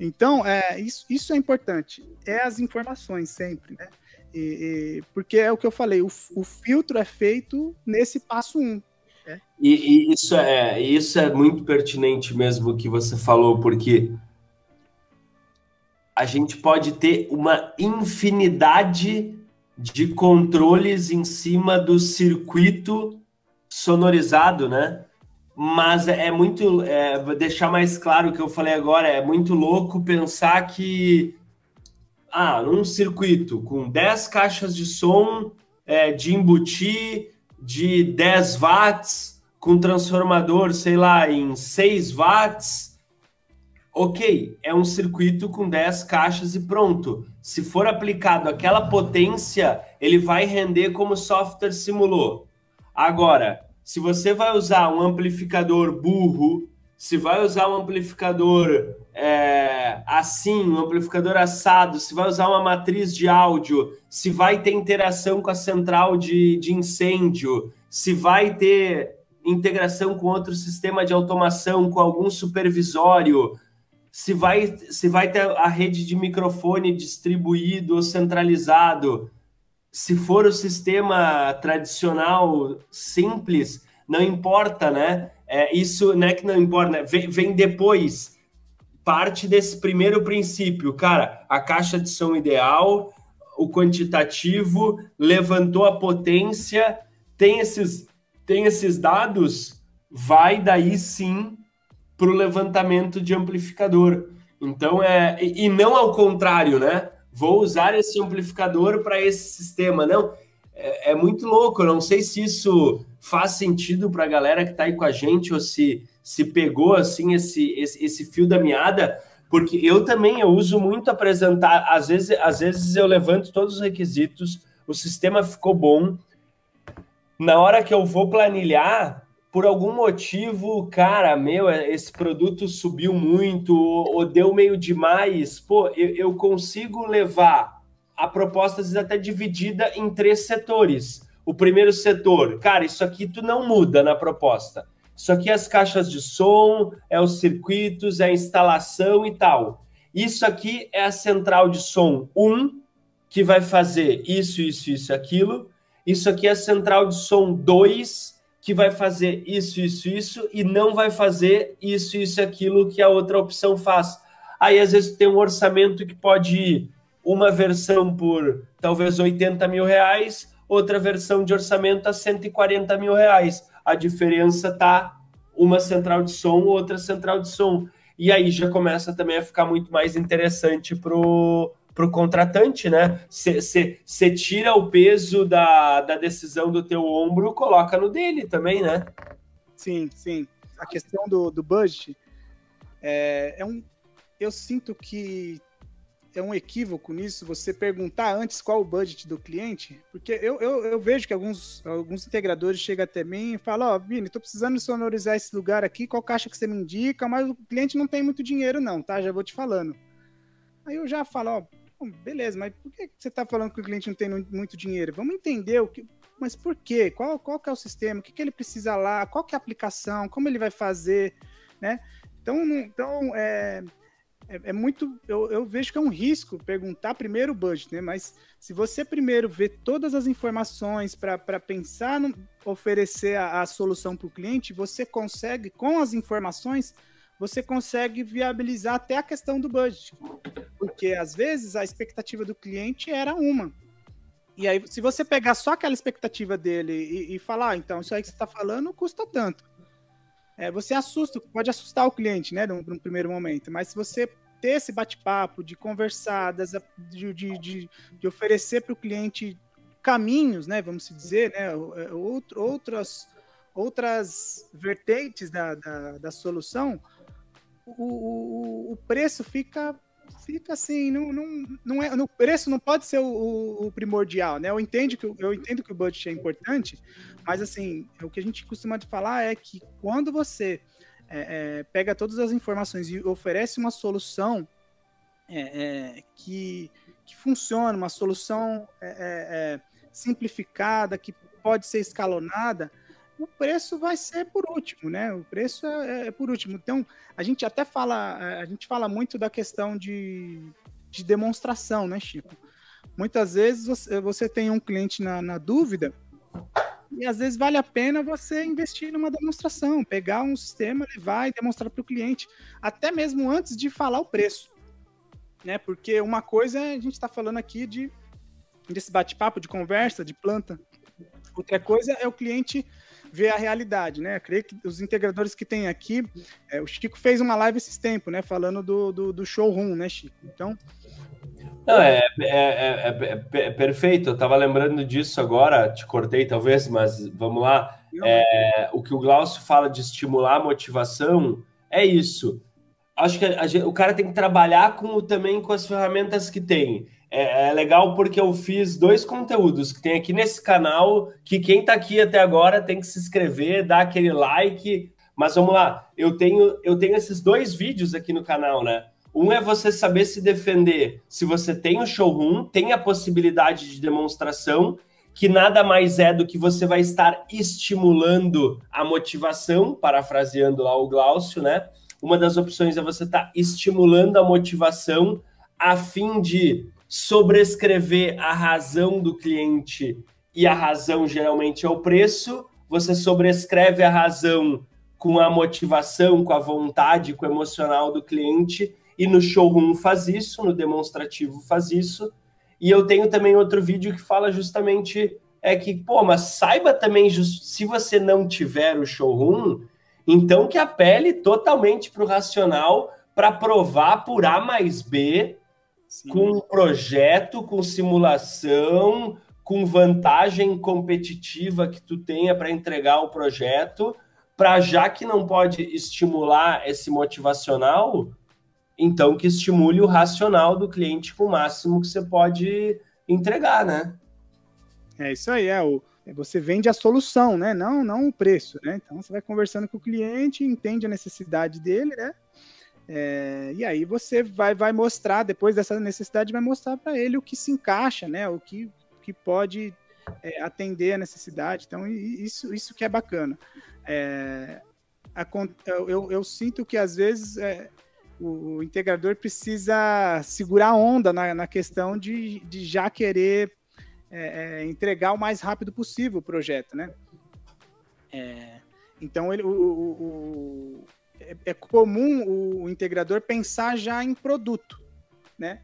Então, é, isso, isso é importante. É as informações sempre, né? E, e, porque é o que eu falei, o, o filtro é feito nesse passo 1. Um. É. E, e, isso é isso é muito pertinente mesmo que você falou, porque a gente pode ter uma infinidade de controles em cima do circuito sonorizado, né? Mas é muito, é, vou deixar mais claro o que eu falei agora, é muito louco pensar que ah, num circuito com 10 caixas de som é, de embutir de 10 watts, com transformador, sei lá, em 6 watts, ok, é um circuito com 10 caixas e pronto. Se for aplicado aquela potência, ele vai render como o software simulou. Agora, se você vai usar um amplificador burro, se vai usar um amplificador é, assim, um amplificador assado, se vai usar uma matriz de áudio, se vai ter interação com a central de, de incêndio, se vai ter integração com outro sistema de automação, com algum supervisório, se vai, se vai ter a rede de microfone distribuído ou centralizado. Se for o sistema tradicional simples, não importa, né? É, isso não é que não importa, né? vem, vem depois. Parte desse primeiro princípio, cara, a caixa de som ideal, o quantitativo, levantou a potência, tem esses, tem esses dados, vai daí sim para o levantamento de amplificador. Então é e, e não ao contrário, né? Vou usar esse amplificador para esse sistema, não? É, é, muito louco. Eu não sei se isso faz sentido para a galera que está aí com a gente ou se se pegou assim esse, esse, esse fio da meada, porque eu também eu uso muito apresentar. Às vezes, às vezes eu levanto todos os requisitos, o sistema ficou bom. Na hora que eu vou planilhar, por algum motivo, cara, meu, esse produto subiu muito ou deu meio demais, pô, eu, eu consigo levar a proposta às vezes até dividida em três setores. O primeiro setor, cara, isso aqui tu não muda na proposta. Isso aqui é as caixas de som, é os circuitos, é a instalação e tal. Isso aqui é a central de som 1, que vai fazer isso, isso, isso, aquilo. Isso aqui é a central de som 2, que vai fazer isso, isso, isso, e não vai fazer isso, isso, aquilo que a outra opção faz. Aí, às vezes, tem um orçamento que pode ir uma versão por talvez 80 mil reais, outra versão de orçamento a 140 mil reais. A diferença tá uma central de som, outra central de som. E aí já começa também a ficar muito mais interessante pro para o contratante, né? Você tira o peso da, da decisão do teu ombro, coloca no dele também, né? Sim, sim. A questão do, do budget é, é um. Eu sinto que é um equívoco nisso você perguntar antes qual o budget do cliente, porque eu, eu, eu vejo que alguns, alguns integradores chegam até mim e falam, ó, oh, Vini, tô precisando sonorizar esse lugar aqui, qual caixa que você me indica, mas o cliente não tem muito dinheiro não, tá? Já vou te falando. Aí eu já falo, ó, beleza, mas por que você está falando que o cliente não tem muito dinheiro? Vamos entender o que. Mas por quê? Qual, qual que é o sistema? O que, que ele precisa lá? Qual que é a aplicação? Como ele vai fazer? Né? Então, então é, é, é, muito. Eu, eu, vejo que é um risco perguntar primeiro o budget, né? Mas se você primeiro vê todas as informações para pensar no oferecer a, a solução para o cliente, você consegue, com as informações, você consegue viabilizar até a questão do budget. Porque às vezes a expectativa do cliente era uma. E aí, se você pegar só aquela expectativa dele e, e falar, ah, então, isso aí que você está falando custa tanto. É, você assusta, pode assustar o cliente, né, num, num primeiro momento. Mas se você ter esse bate-papo, de conversar, de, de, de, de oferecer para o cliente caminhos, né, vamos dizer, né, é, outro, outras, outras vertentes da, da, da solução, o, o, o preço fica fica assim, não, não, não é, no preço não pode ser o, o, primordial, né? Eu entendo que eu entendo que o budget é importante, mas assim, o que a gente costuma falar é que quando você é, é, pega todas as informações e oferece uma solução é, é que, que funciona, uma solução é, é, simplificada, que pode ser escalonada, o preço vai ser por último, né? O preço é, é, por último. Então, a gente até fala, a gente fala muito da questão de, de demonstração, né, Chico? Muitas vezes você, você tem um cliente na, na dúvida e às vezes vale a pena você investir numa demonstração, pegar um sistema, levar e demonstrar para o cliente, até mesmo antes de falar o preço, né? Porque uma coisa é a gente está falando aqui de desse bate-papo, de conversa, de planta. Outra coisa é o cliente ver a realidade, né? Eu creio que os integradores que tem aqui, é, o Chico fez uma live esses tempos, né? Falando do, do, do, showroom, né, Chico? Então. Não, é, é, é, é, perfeito. Eu estava lembrando disso agora, te cortei talvez, mas vamos lá. o que o Glaucio fala de estimular a motivação é isso. Acho que a, a, o cara tem que trabalhar com, também com as ferramentas que tem. É, é, legal porque eu fiz dois conteúdos que tem aqui nesse canal, que quem está aqui até agora tem que se inscrever, dar aquele like. Mas vamos lá, eu tenho, eu tenho esses dois vídeos aqui no canal, né? Um é você saber se defender se você tem o showroom, tem a possibilidade de demonstração, que nada mais é do que você vai estar estimulando a motivação, parafraseando lá o Glaucio, né? Uma das opções é você estar tá estimulando a motivação a fim de sobrescrever a razão do cliente e a razão geralmente é o preço. Você sobrescreve a razão com a motivação, com a vontade, com o emocional do cliente e no showroom faz isso, no demonstrativo faz isso. E eu tenho também outro vídeo que fala justamente é que, pô, mas saiba também, se você não tiver o showroom, então que apele totalmente para o racional para provar por A mais B, Sim. com um projeto, com simulação, com vantagem competitiva que tu tenha para entregar o projeto, para já que não pode estimular esse motivacional, então que estimule o racional do cliente com o máximo que você pode entregar, né? É isso aí, é o é, você vende a solução, né? Não, não o preço, né? Então você vai conversando com o cliente, entende a necessidade dele, né? É, e aí você vai, vai mostrar, depois dessa necessidade, vai mostrar para ele o que se encaixa, né? O que, que pode é, atender a necessidade. Então, isso, isso que é bacana. É, a, eu, eu, sinto que às vezes é, o, integrador precisa segurar a onda na, na questão de, de já querer é, é, entregar o mais rápido possível o projeto, né? Então, ele, o, o, o é, é, comum o integrador pensar já em produto, né?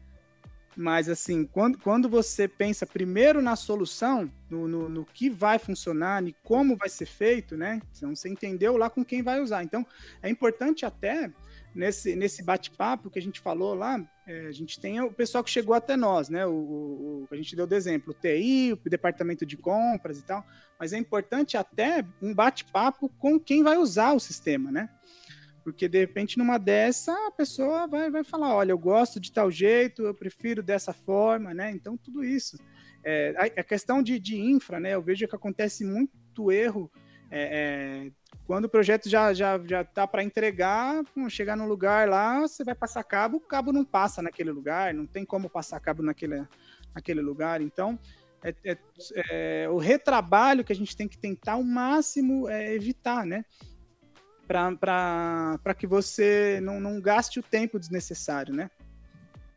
Mas, assim, quando, quando você pensa primeiro na solução, no, no, no, que vai funcionar, e como vai ser feito, né? Então, você entendeu lá com quem vai usar. Então, é importante até nesse, nesse bate-papo que a gente falou lá, é, a gente tem o pessoal que chegou até nós, né? O, o, o, a gente deu de exemplo, o TI, o departamento de compras e tal, mas é importante até um bate-papo com quem vai usar o sistema, né? Porque de repente, numa dessa, a pessoa vai, vai falar: olha, eu gosto de tal jeito, eu prefiro dessa forma, né? Então, tudo isso. É, a, a, questão de, de infra, né? Eu vejo que acontece muito erro é, é, quando o projeto já já já tá para entregar, chegar no lugar lá, você vai passar cabo, o cabo não passa naquele lugar, não tem como passar cabo naquele, naquele lugar. Então, é, é, é o retrabalho que a gente tem que tentar ao máximo é, evitar, né? Para que você não, não gaste o tempo desnecessário, né?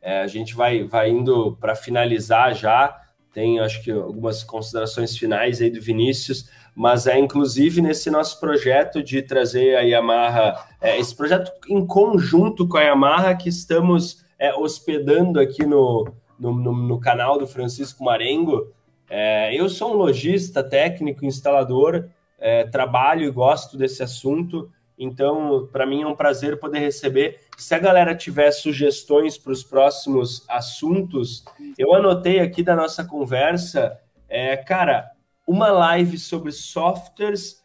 É, a gente vai, vai indo para finalizar já. Tem, acho que, algumas considerações finais aí do Vinícius mas é inclusive nesse nosso projeto de trazer a Yamaha, é, esse projeto em conjunto com a Yamaha que estamos é, hospedando aqui no, no, no, no, canal do Francisco Marengo. É, eu sou um lojista, técnico, instalador, é, trabalho e gosto desse assunto, então para mim é um prazer poder receber. Se a galera tiver sugestões para os próximos assuntos, eu anotei aqui da nossa conversa, é, cara, uma live sobre softwares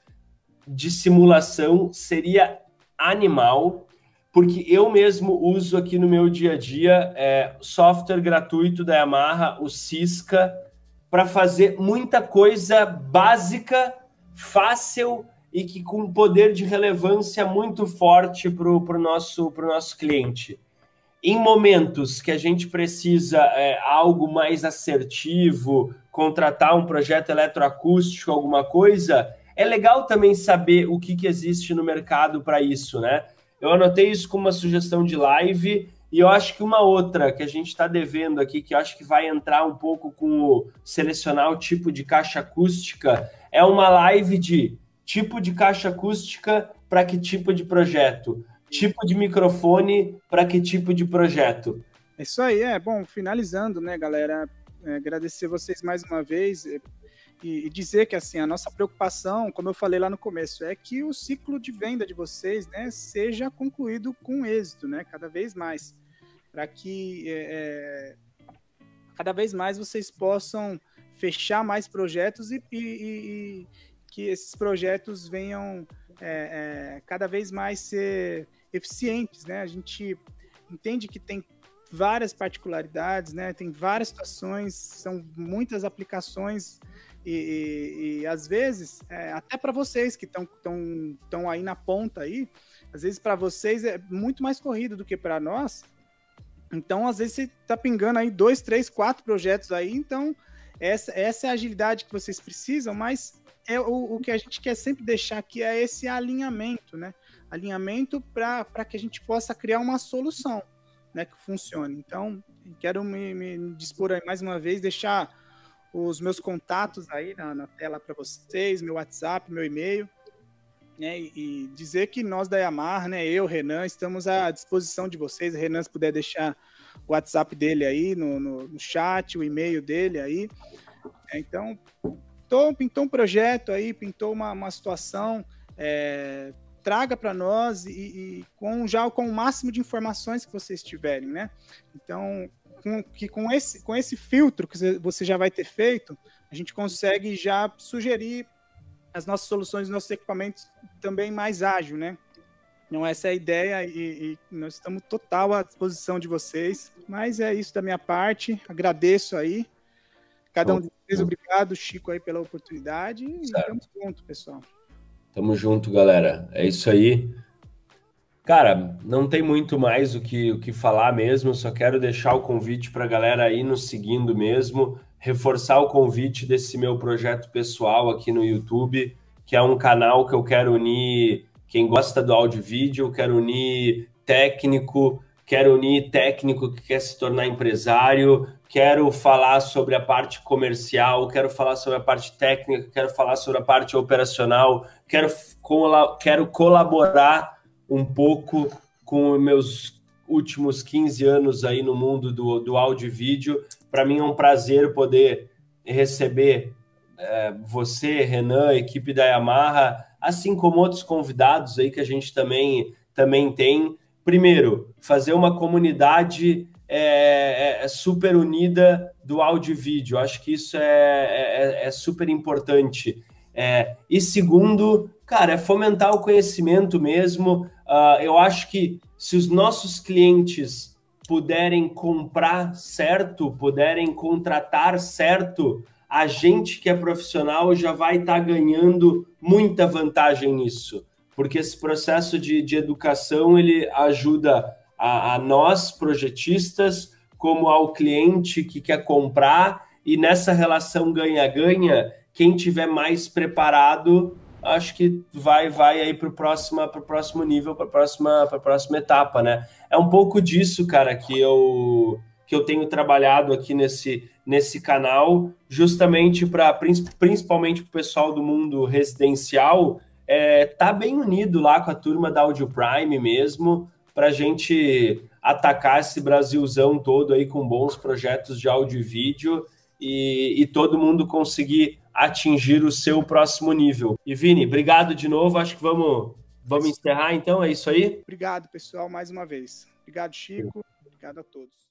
de simulação seria animal, porque eu mesmo uso aqui no meu dia a dia é, software gratuito da Yamaha, o Cisca, para fazer muita coisa básica, fácil e que com poder de relevância muito forte para o nosso, nosso cliente. Em momentos que a gente precisa é, algo mais assertivo, contratar um projeto eletroacústico, alguma coisa, é legal também saber o que, que existe no mercado para isso, né? Eu anotei isso como uma sugestão de live e eu acho que uma outra que a gente está devendo aqui, que eu acho que vai entrar um pouco com o selecionar o tipo de caixa acústica, é uma live de tipo de caixa acústica para que tipo de projeto, tipo de microfone para que tipo de projeto. Isso aí, é bom. Finalizando, né, galera? é, agradecer vocês mais uma vez e, e, dizer que assim a nossa preocupação, como eu falei lá no começo, é que o ciclo de venda de vocês, né, seja concluído com êxito, né, cada vez mais, para que é, é cada vez mais vocês possam fechar mais projetos e, e, e que esses projetos venham é, é, cada vez mais ser eficientes, né? A gente entende que tem várias particularidades, né? Tem várias situações, são muitas aplicações e, e, e às vezes é, até para vocês que estão tão, tão aí na ponta aí, às vezes para vocês é muito mais corrido do que para nós. Então, às vezes você está pingando aí dois, três, quatro projetos aí. Então, essa, essa é a agilidade que vocês precisam, mas é o, o que a gente quer sempre deixar aqui é esse alinhamento, né? Alinhamento para que a gente possa criar uma solução né, que funcione. Então, quero me, me dispor aí mais uma vez, deixar os meus contatos aí na, na tela para vocês, meu WhatsApp, meu e-mail, né, e, dizer que nós da Yamaha, né, eu, Renan, estamos à disposição de vocês. Renan, se puder deixar o WhatsApp dele aí no, no, no chat, o e-mail dele aí. Então, pintou, pintou um projeto aí, pintou uma, uma situação, é, traga para nós e, e, com já com o máximo de informações que vocês tiverem, né? Então, com, que com esse, com esse filtro que você já vai ter feito, a gente consegue já sugerir as nossas soluções, nossos equipamentos também mais ágil, né? Então, essa é a ideia e, e, nós estamos total à disposição de vocês. Mas é isso da minha parte. Agradeço aí. Cada um de vocês, obrigado, Chico, aí pela oportunidade. Certo. E estamos junto, pessoal. Tamo junto, galera. É isso aí. Cara, não tem muito mais o que, o que falar mesmo, só quero deixar o convite para a galera aí nos seguindo mesmo, reforçar o convite desse meu projeto pessoal aqui no YouTube, que é um canal que eu quero unir quem gosta do áudio e vídeo, quero unir técnico, quero unir técnico que quer se tornar empresário, quero falar sobre a parte comercial, quero falar sobre a parte técnica, quero falar sobre a parte operacional, quero, quero colaborar um pouco com meus últimos 15 anos aí no mundo do, do áudio e vídeo. Para mim é um prazer poder receber é, você, Renan, equipe da Yamaha, assim como outros convidados aí que a gente também, também tem. Primeiro, fazer uma comunidade é, é, é, super unida do áudio e vídeo. Acho que isso é, é, é super importante. É, e segundo, cara, é fomentar o conhecimento mesmo. Uh, eu acho que se os nossos clientes puderem comprar certo, puderem contratar certo, a gente que é profissional já vai estar tá ganhando muita vantagem nisso, porque esse processo de, de educação ele ajuda a, a nós, projetistas, como ao cliente que quer comprar, e nessa relação ganha-ganha, quem tiver mais preparado, acho que vai vai aí para o próximo, próximo nível, para próxima, próxima etapa, né? É um pouco disso, cara, que eu que eu tenho trabalhado aqui nesse, nesse canal, justamente para principalmente para o pessoal do mundo residencial, é, tá bem unido lá com a turma da Audio Prime mesmo para a gente atacar esse Brasilzão todo aí com bons projetos de áudio e vídeo e, e todo mundo conseguir atingir o seu próximo nível. E Vini, obrigado de novo. Acho que vamos, vamos encerrar então. É isso aí? Obrigado, pessoal, mais uma vez. Obrigado, Chico. Obrigado a todos.